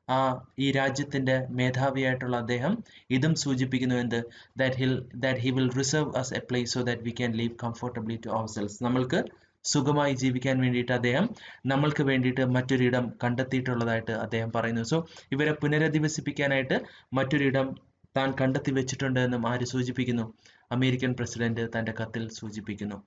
ആ ഈ രാജ്യത്തിന്റെ മേധാവിയായിട്ടുള്ള അദ്ദേഹം ഇതും സൂചിപ്പിക്കുന്നു എന്ത്? That he'll that he will reserve us a place so that we can live comfortably to our selves നമ്മൾക്ക് സുഖമായി ജീവിക്കാൻ വേണ്ടിയിട്ട് അദ്ദേഹം നമ്മൾക്ക് വേണ്ടിയിട്ട് മറ്റൊരിടം കണ്ടെത്തിയിട്ടുള്ളതായിട്ട് അദ്ദേഹം പറയുന്നു. സോ ഇവരെ പുനരധിവസിപ്പിക്കാനായിട്ട് മറ്റൊരിടം താൻ കണ്ടെത്തി വെച്ചിട്ടുണ്ട് എന്നും ആര് സൂചിപ്പിക്കുന്നു? അമേരിക്കൻ പ്രസിഡന്റ് തന്റെ കത്തിൽ സൂചിപ്പിക്കുന്നു.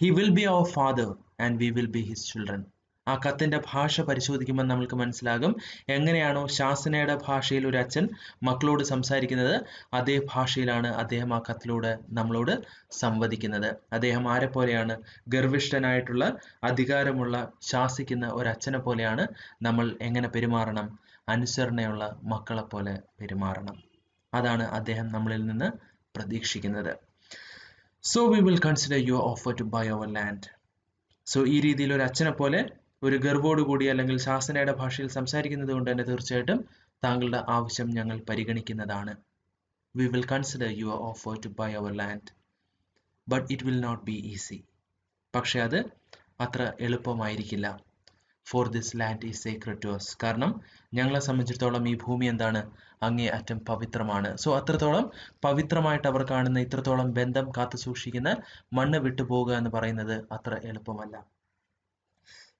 He will be our father and we will be his children ആ കത്തിന്റെ ഭാഷ പരിശോധിക്കുമ്പോൾ നമ്മൾക്ക് മനസ്സിലാകും. എങ്ങനെയാണോ ശാസനയുടെ ഭാഷയിൽ ഒരു അച്ഛൻ മക്കളോട് സംസാരിക്കുന്നത് അതേ ഭാഷയിലാണ് അദ്ദേഹം ആ കത്തിലൂടെ നമ്മളോട് സംവദിക്കുന്നത്. അദ്ദേഹം ആരെ പോലെയാണ് ഗർവിഷ്ഠനായിട്ടുള്ള അധികാരമുള്ള ശാസിക്കുന്ന ഒരു അച്ഛനെ പോലെയാണ് നമ്മൾ എങ്ങനെ പെരുമാറണം? അനുസരണയുള്ള മക്കളെ പോലെ പെരുമാറണം. അതാണ് അദ്ദേഹം നമ്മളിൽ നിന്ന് പ്രതീക്ഷിക്കുന്നത്. So we will consider your offer to buy our land so ഈ രീതിയിൽ ഒരു അച്ഛനെ പോലെ ഒരു ഗർവോട് കൂടി അല്ലെങ്കിൽ ശാസനയുടെ ഭാഷയിൽ സംസാരിക്കുന്നത് കൊണ്ട് തന്നെ തീർച്ചയായിട്ടും താങ്കളുടെ ആവശ്യം ഞങ്ങൾ പരിഗണിക്കുന്നതാണ്. We will consider your offer to buy our land but it will not be easy പക്ഷെ അത് അത്ര എളുപ്പമായിരിക്കില്ല. For this land is sacred to us കാരണം ഞങ്ങളെ സംബന്ധിച്ചിടത്തോളം ഈ ഭൂമി എന്താണ്? അങ്ങേ അറ്റം പവിത്രമാണ്. സോ അത്രത്തോളം പവിത്രമായിട്ട് അവർ കാണുന്ന ഇത്രത്തോളം ബന്ധം കാത്തു സൂക്ഷിക്കുന്ന മണ്ണ് വിട്ടുപോകുക എന്ന് പറയുന്നത് അത്ര എളുപ്പമല്ല.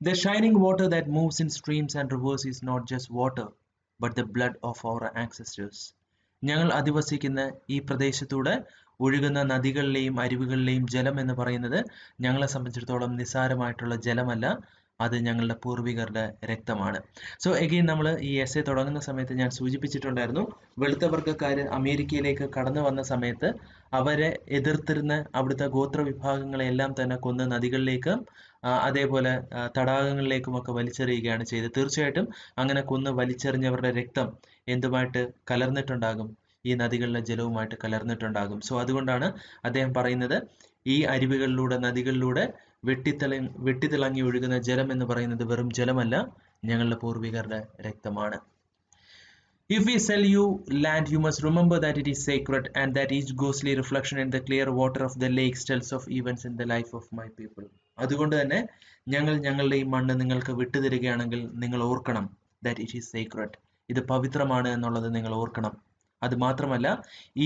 The shining water that moves in streams and rivers is not just water, but the blood of our ancestors. ഞങ്ങൾ അധിവസിക്കുന്ന ഈ പ്രദേശത്തൂടെ ഒഴുകുന്ന നദികളിലെയും അരുവികളിലെയും ജലം എന്ന് പറയുന്നത് ഞങ്ങളെ സംബന്ധിച്ചിടത്തോളം നിസ്സാരമായിട്ടുള്ള ജലമല്ല അത് ഞങ്ങളുടെ പൂർവികരുടെ രക്തമാണ് സോ എഗെയിൻ നമ്മൾ ഈ എസ് എ തുടങ്ങുന്ന സമയത്ത് ഞാൻ സൂചിപ്പിച്ചിട്ടുണ്ടായിരുന്നു വെളുത്ത വർഗക്കാര് അമേരിക്കയിലേക്ക് കടന്നു വന്ന സമയത്ത് അവരെ എതിർത്തിരുന്ന അവിടുത്തെ ഗോത്ര വിഭാഗങ്ങളെല്ലാം തന്നെ കൊന്ന് നദികളിലേക്ക് അതേപോലെ തടാകങ്ങളിലേക്കും ഒക്കെ വലിച്ചെറിയുകയാണ് ചെയ്തത്. തീർച്ചയായിട്ടും അങ്ങനെ കൊന്ന് വലിച്ചെറിഞ്ഞവരുടെ രക്തം എന്തുമായിട്ട് കലർന്നിട്ടുണ്ടാകും? ഈ നദികളിലെ ജലവുമായിട്ട് കലർന്നിട്ടുണ്ടാകും. സോ അതുകൊണ്ടാണ് അദ്ദേഹം പറയുന്നത് ഈ അരുവികളിലൂടെ നദികളിലൂടെ വെട്ടിത്തിള വെട്ടിത്തിളങ്ങി ഒഴുകുന്ന ജലം എന്ന് പറയുന്നത് വെറും ജലമല്ല ഞങ്ങളുടെ പൂർവികരുടെ രക്തമാണ്. If we sell you land, you must remember that it is sacred and that each ghostly reflection in the clear water of the lakes tells of events in the life of my people. അതുകൊണ്ട് തന്നെ ഞങ്ങൾ ഞങ്ങളുടെ ഈ മണ്ണ് നിങ്ങൾക്ക് വിട്ടുതരികയാണെങ്കിൽ നിങ്ങൾ ഓർക്കണം that it is Sacred ഇത് പവിത്രമാണ് എന്നുള്ളത് നിങ്ങൾ ഓർക്കണം അത് മാത്രമല്ല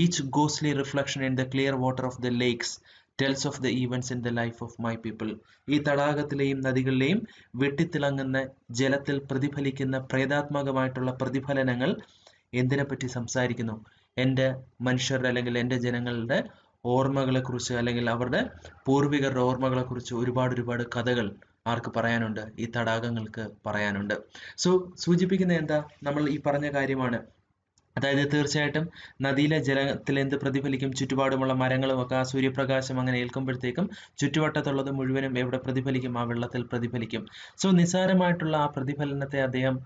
each ഗോസ്ലി reflection in the clear water of the lakes tells of the events in the life of my people ഈ തടാകത്തിലെയും നദികളിലെയും വെട്ടിത്തിളങ്ങുന്ന ജലത്തിൽ പ്രതിഫലിക്കുന്ന പ്രേതാത്മകമായിട്ടുള്ള പ്രതിഫലനങ്ങൾ എന്തിനെപ്പറ്റി സംസാരിക്കുന്നു? എന്റെ മനുഷ്യരുടെ അല്ലെങ്കിൽ എന്റെ ജനങ്ങളുടെ ഓർമ്മകളെ കുറിച്ച് അല്ലെങ്കിൽ അവരുടെ പൂർവികരുടെ ഓർമ്മകളെ കുറിച്ച് ഒരുപാട് ഒരുപാട് കഥകൾ ആർക്ക് പറയാനുണ്ട്? ഈ തടാകങ്ങൾക്ക് പറയാനുണ്ട്. സോ സൂചിപ്പിക്കുന്ന എന്താ? നമ്മൾ ഈ പറഞ്ഞ കാര്യമാണ്. അതായത് തീർച്ചയായിട്ടും നദിയിലെ ജലത്തിൽ എന്ത് പ്രതിഫലിക്കും ചുറ്റുപാടുമുള്ള മരങ്ങളും ഒക്കെ ആ സൂര്യപ്രകാശം അങ്ങനെ ഏൽക്കുമ്പോഴത്തേക്കും ചുറ്റുവട്ടത്തുള്ളത് മുഴുവനും എവിടെ പ്രതിഫലിക്കും? ആ വെള്ളത്തിൽ പ്രതിഫലിക്കും. സോ നിസാരമായിട്ടുള്ള ആ പ്രതിഫലനത്തെ അദ്ദേഹം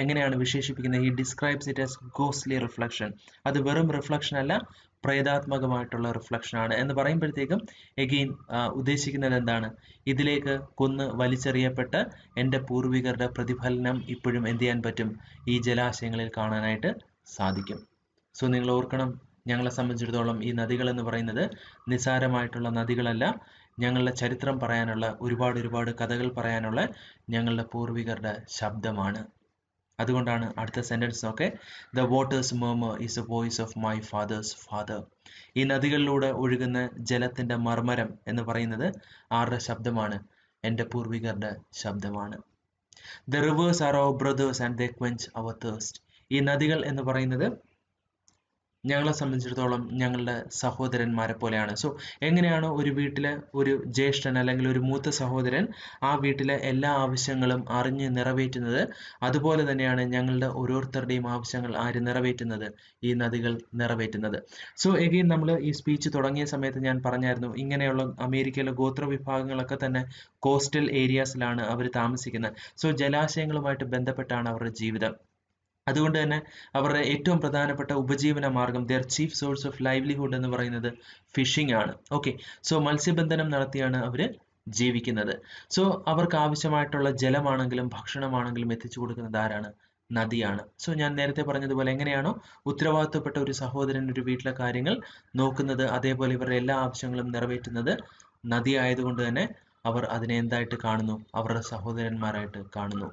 എങ്ങനെയാണ് വിശേഷിപ്പിക്കുന്നത്? ഈ ഡിസ്ക്രൈബ്സ് ഇറ്റ് ആസ് ഗോസ്ലി റിഫ്ലക്ഷൻ അത് വെറും റിഫ്ലക്ഷൻ അല്ല പ്രേതാത്മകമായിട്ടുള്ള റിഫ്ലക്ഷൻ ആണ്. എന്ന് പറയുമ്പോഴത്തേക്കും എഗെയിൻ ഉദ്ദേശിക്കുന്നത് എന്താണ്? ഇതിലേക്ക് കൊന്ന് വലിച്ചെറിയപ്പെട്ട എന്റെ പൂർവികരുടെ പ്രതിഫലനം ഇപ്പോഴും എന്ത് ചെയ്യാൻ പറ്റും? ഈ ജലാശയങ്ങളിൽ കാണാനായിട്ട് സാധിക്കും. സോ നിങ്ങൾ ഓർക്കണം ഞങ്ങളെ സംബന്ധിച്ചിടത്തോളം ഈ നദികൾ എന്ന് പറയുന്നത് നിസാരമായിട്ടുള്ള നദികളല്ല. ഞങ്ങളുടെ ചരിത്രം പറയാനുള്ള ഒരുപാട് ഒരുപാട് കഥകൾ പറയാനുള്ള ഞങ്ങളുടെ പൂർവികരുടെ ശബ്ദമാണ്. അതുകൊണ്ടാണ് അടുത്ത സെന്റൻസ് നോക്കെ the water's murmur is a voice of my father's father ഈ നദികളിലൂടെ ഒഴുകുന്ന ജലത്തിന്റെ മർമരം എന്ന് പറയുന്നത് ആരുടെ ശബ്ദമാണ്? എന്റെ പൂർവികരുടെ ശബ്ദമാണ്. The rivers are our brothers and the quench our thirst ഈ നദികൾ എന്ന് പറയുന്നത് ഞങ്ങളെ സംബന്ധിച്ചിടത്തോളം ഞങ്ങളുടെ സഹോദരന്മാരെ പോലെയാണ്. സോ എങ്ങനെയാണ് ഒരു വീട്ടിലെ ഒരു ജ്യേഷ്ഠൻ അല്ലെങ്കിൽ ഒരു മൂത്ത സഹോദരൻ ആ വീട്ടിലെ എല്ലാ ആവശ്യങ്ങളും അറിഞ്ഞ് നിറവേറ്റുന്നത് അതുപോലെ തന്നെയാണ് ഞങ്ങളുടെ ഓരോരുത്തരുടെയും ആവശ്യങ്ങൾ ആര് നിറവേറ്റുന്നത്? ഈ നദികൾ നിറവേറ്റുന്നത്. സോ എഗെയിൻ നമ്മൾ ഈ സ്പീച്ച് തുടങ്ങിയ സമയത്ത് ഞാൻ പറഞ്ഞായിരുന്നു ഇങ്ങനെയുള്ള അമേരിക്കയിലെ ഗോത്ര വിഭാഗങ്ങളൊക്കെ തന്നെ കോസ്റ്റൽ ഏരിയാസിലാണ് അവർ താമസിക്കുന്നത്. സോ ജലാശയങ്ങളുമായിട്ട് ബന്ധപ്പെട്ടാണ് അവരുടെ ജീവിതം. അതുകൊണ്ട് തന്നെ അവരുടെ ഏറ്റവും പ്രധാനപ്പെട്ട ഉപജീവന മാർഗം their chief source of livelihood എന്ന് പറയുന്നത് ഫിഷിംഗ് ആണ്. ഓക്കെ സോ മത്സ്യബന്ധനം നടത്തിയാണ് അവർ ജീവിക്കുന്നത്. സോ അവർക്ക് ആവശ്യമായിട്ടുള്ള ജലമാണെങ്കിലും ഭക്ഷണമാണെങ്കിലും എത്തിച്ചു കൊടുക്കുന്നത് ആരാണ്? നദിയാണ്. സോ ഞാൻ നേരത്തെ പറഞ്ഞതുപോലെ എങ്ങനെയാണോ ഉത്തരവാദിത്തപ്പെട്ട ഒരു സഹോദരൻ ഒരു വീട്ടിലെ കാര്യങ്ങൾ നോക്കുന്നത് അതേപോലെ ഇവരുടെ എല്ലാ ആവശ്യങ്ങളും നിറവേറ്റുന്നത് നദി ആയതുകൊണ്ട് തന്നെ അവർ അതിനെ എന്തായിട്ട് കാണുന്നു? അവരുടെ സഹോദരന്മാരായിട്ട് കാണുന്നു.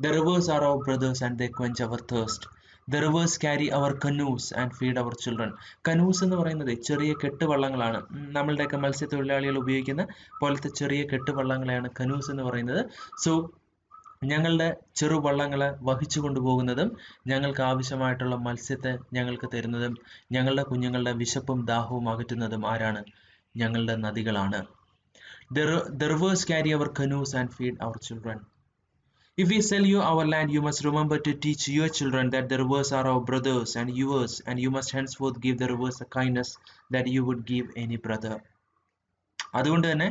The rivers are our brothers and they quench our thirst. The rivers carry our canoes and feed our children canoes എന്ന് പറയുന്നത് ചെറിയ കെട്ടുവള്ളങ്ങളാണ്. നമ്മളുടെയൊക്കെ മത്സ്യത്തൊഴിലാളികൾ ഉപയോഗിക്കുന്ന പോലത്തെ ചെറിയ കെട്ടുവള്ളങ്ങളെയാണ് കനൂസ് എന്ന് പറയുന്നത്. സോ ഞങ്ങളുടെ ചെറുവള്ളങ്ങളെ വഹിച്ചു കൊണ്ടുപോകുന്നതും ഞങ്ങൾക്ക് ആവശ്യമായിട്ടുള്ള മത്സ്യത്തെ ഞങ്ങൾക്ക് തരുന്നതും ഞങ്ങളുടെ കുഞ്ഞുങ്ങളുടെ വിശപ്പും ദാഹവും അകറ്റുന്നതും ആരാണ്? ഞങ്ങളുടെ നദികളാണ്. The rivers the carry our canoes and feed our children. If we sell you our land, you must remember to teach your children that the rivers are our brothers and yours, and you must henceforth give the rivers the kindness that you would give any brother. അതുകൊണ്ട് തന്നെ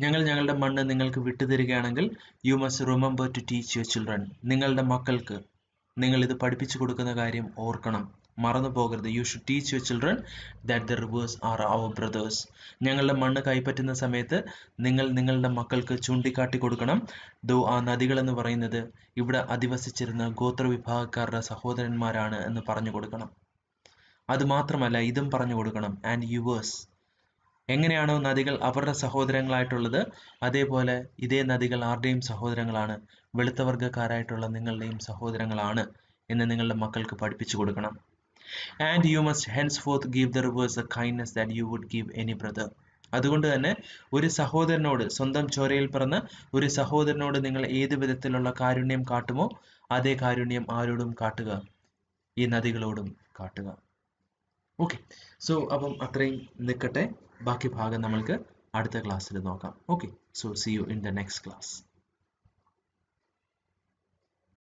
ഞങ്ങൾ ഞങ്ങളുടെ മണ്ണ് നിങ്ങൾക്ക് വിട്ടുതരികയാണെങ്കിൽ you must remember to teach your children നിങ്ങളുടെ മക്കൾക്ക് നിങ്ങൾ ഇത് പഠിപ്പിച്ചു കൊടുക്കുന്ന കാര്യം ഓർക്കണം മറന്നു പോകരുത്. You should teach your children that the rivers are our brothers ഞങ്ങളുടെ മണ്ണ് കൈപ്പറ്റുന്ന സമയത്ത് നിങ്ങൾ നിങ്ങളുടെ മക്കൾക്ക് ചൂണ്ടിക്കാട്ടി കൊടുക്കണം. ദോ ആ നദികൾ എന്ന് പറയുന്നത് ഇവിടെ അധിവസിച്ചിരുന്ന ഗോത്രവിഭാഗക്കാരുടെ സഹോദരന്മാരാണ് എന്ന് പറഞ്ഞു കൊടുക്കണം. അത് മാത്രമല്ല ഇതും പറഞ്ഞു കൊടുക്കണം. ആൻഡ് യുവേഴ്സ് എങ്ങനെയാണോ നദികൾ അവരുടെ സഹോദരങ്ങളായിട്ടുള്ളത് അതേപോലെ ഇതേ നദികൾ ആരുടെയും സഹോദരങ്ങളാണ്. വെളുത്ത വർഗക്കാരായിട്ടുള്ള നിങ്ങളുടെയും സഹോദരങ്ങളാണ് എന്ന് നിങ്ങളുടെ മക്കൾക്ക് പഠിപ്പിച്ചു കൊടുക്കണം. And you must henceforth give the rivers a kindness that you would give any brother അതുകൊണ്ട് തന്നെ ഒരു സഹോദരനോട് സ്വന്തം ചോരയിൽ പിറന്ന് ഒരു സഹോദരനോട് നിങ്ങൾ ഏത് വിധത്തിലുള്ള കാരുണ്യം കാട്ടുമോ അതേ കാരുണ്യം ആരോടും കാട്ടുക. ഈ നദികളോടും കാട്ടുക. ഓക്കെ സോ അപ്പം അത്രയും നിൽക്കട്ടെ. ബാക്കി ഭാഗം നമ്മൾക്ക് അടുത്ത ക്ലാസ്സിൽ നോക്കാം. Okay so see you in the next class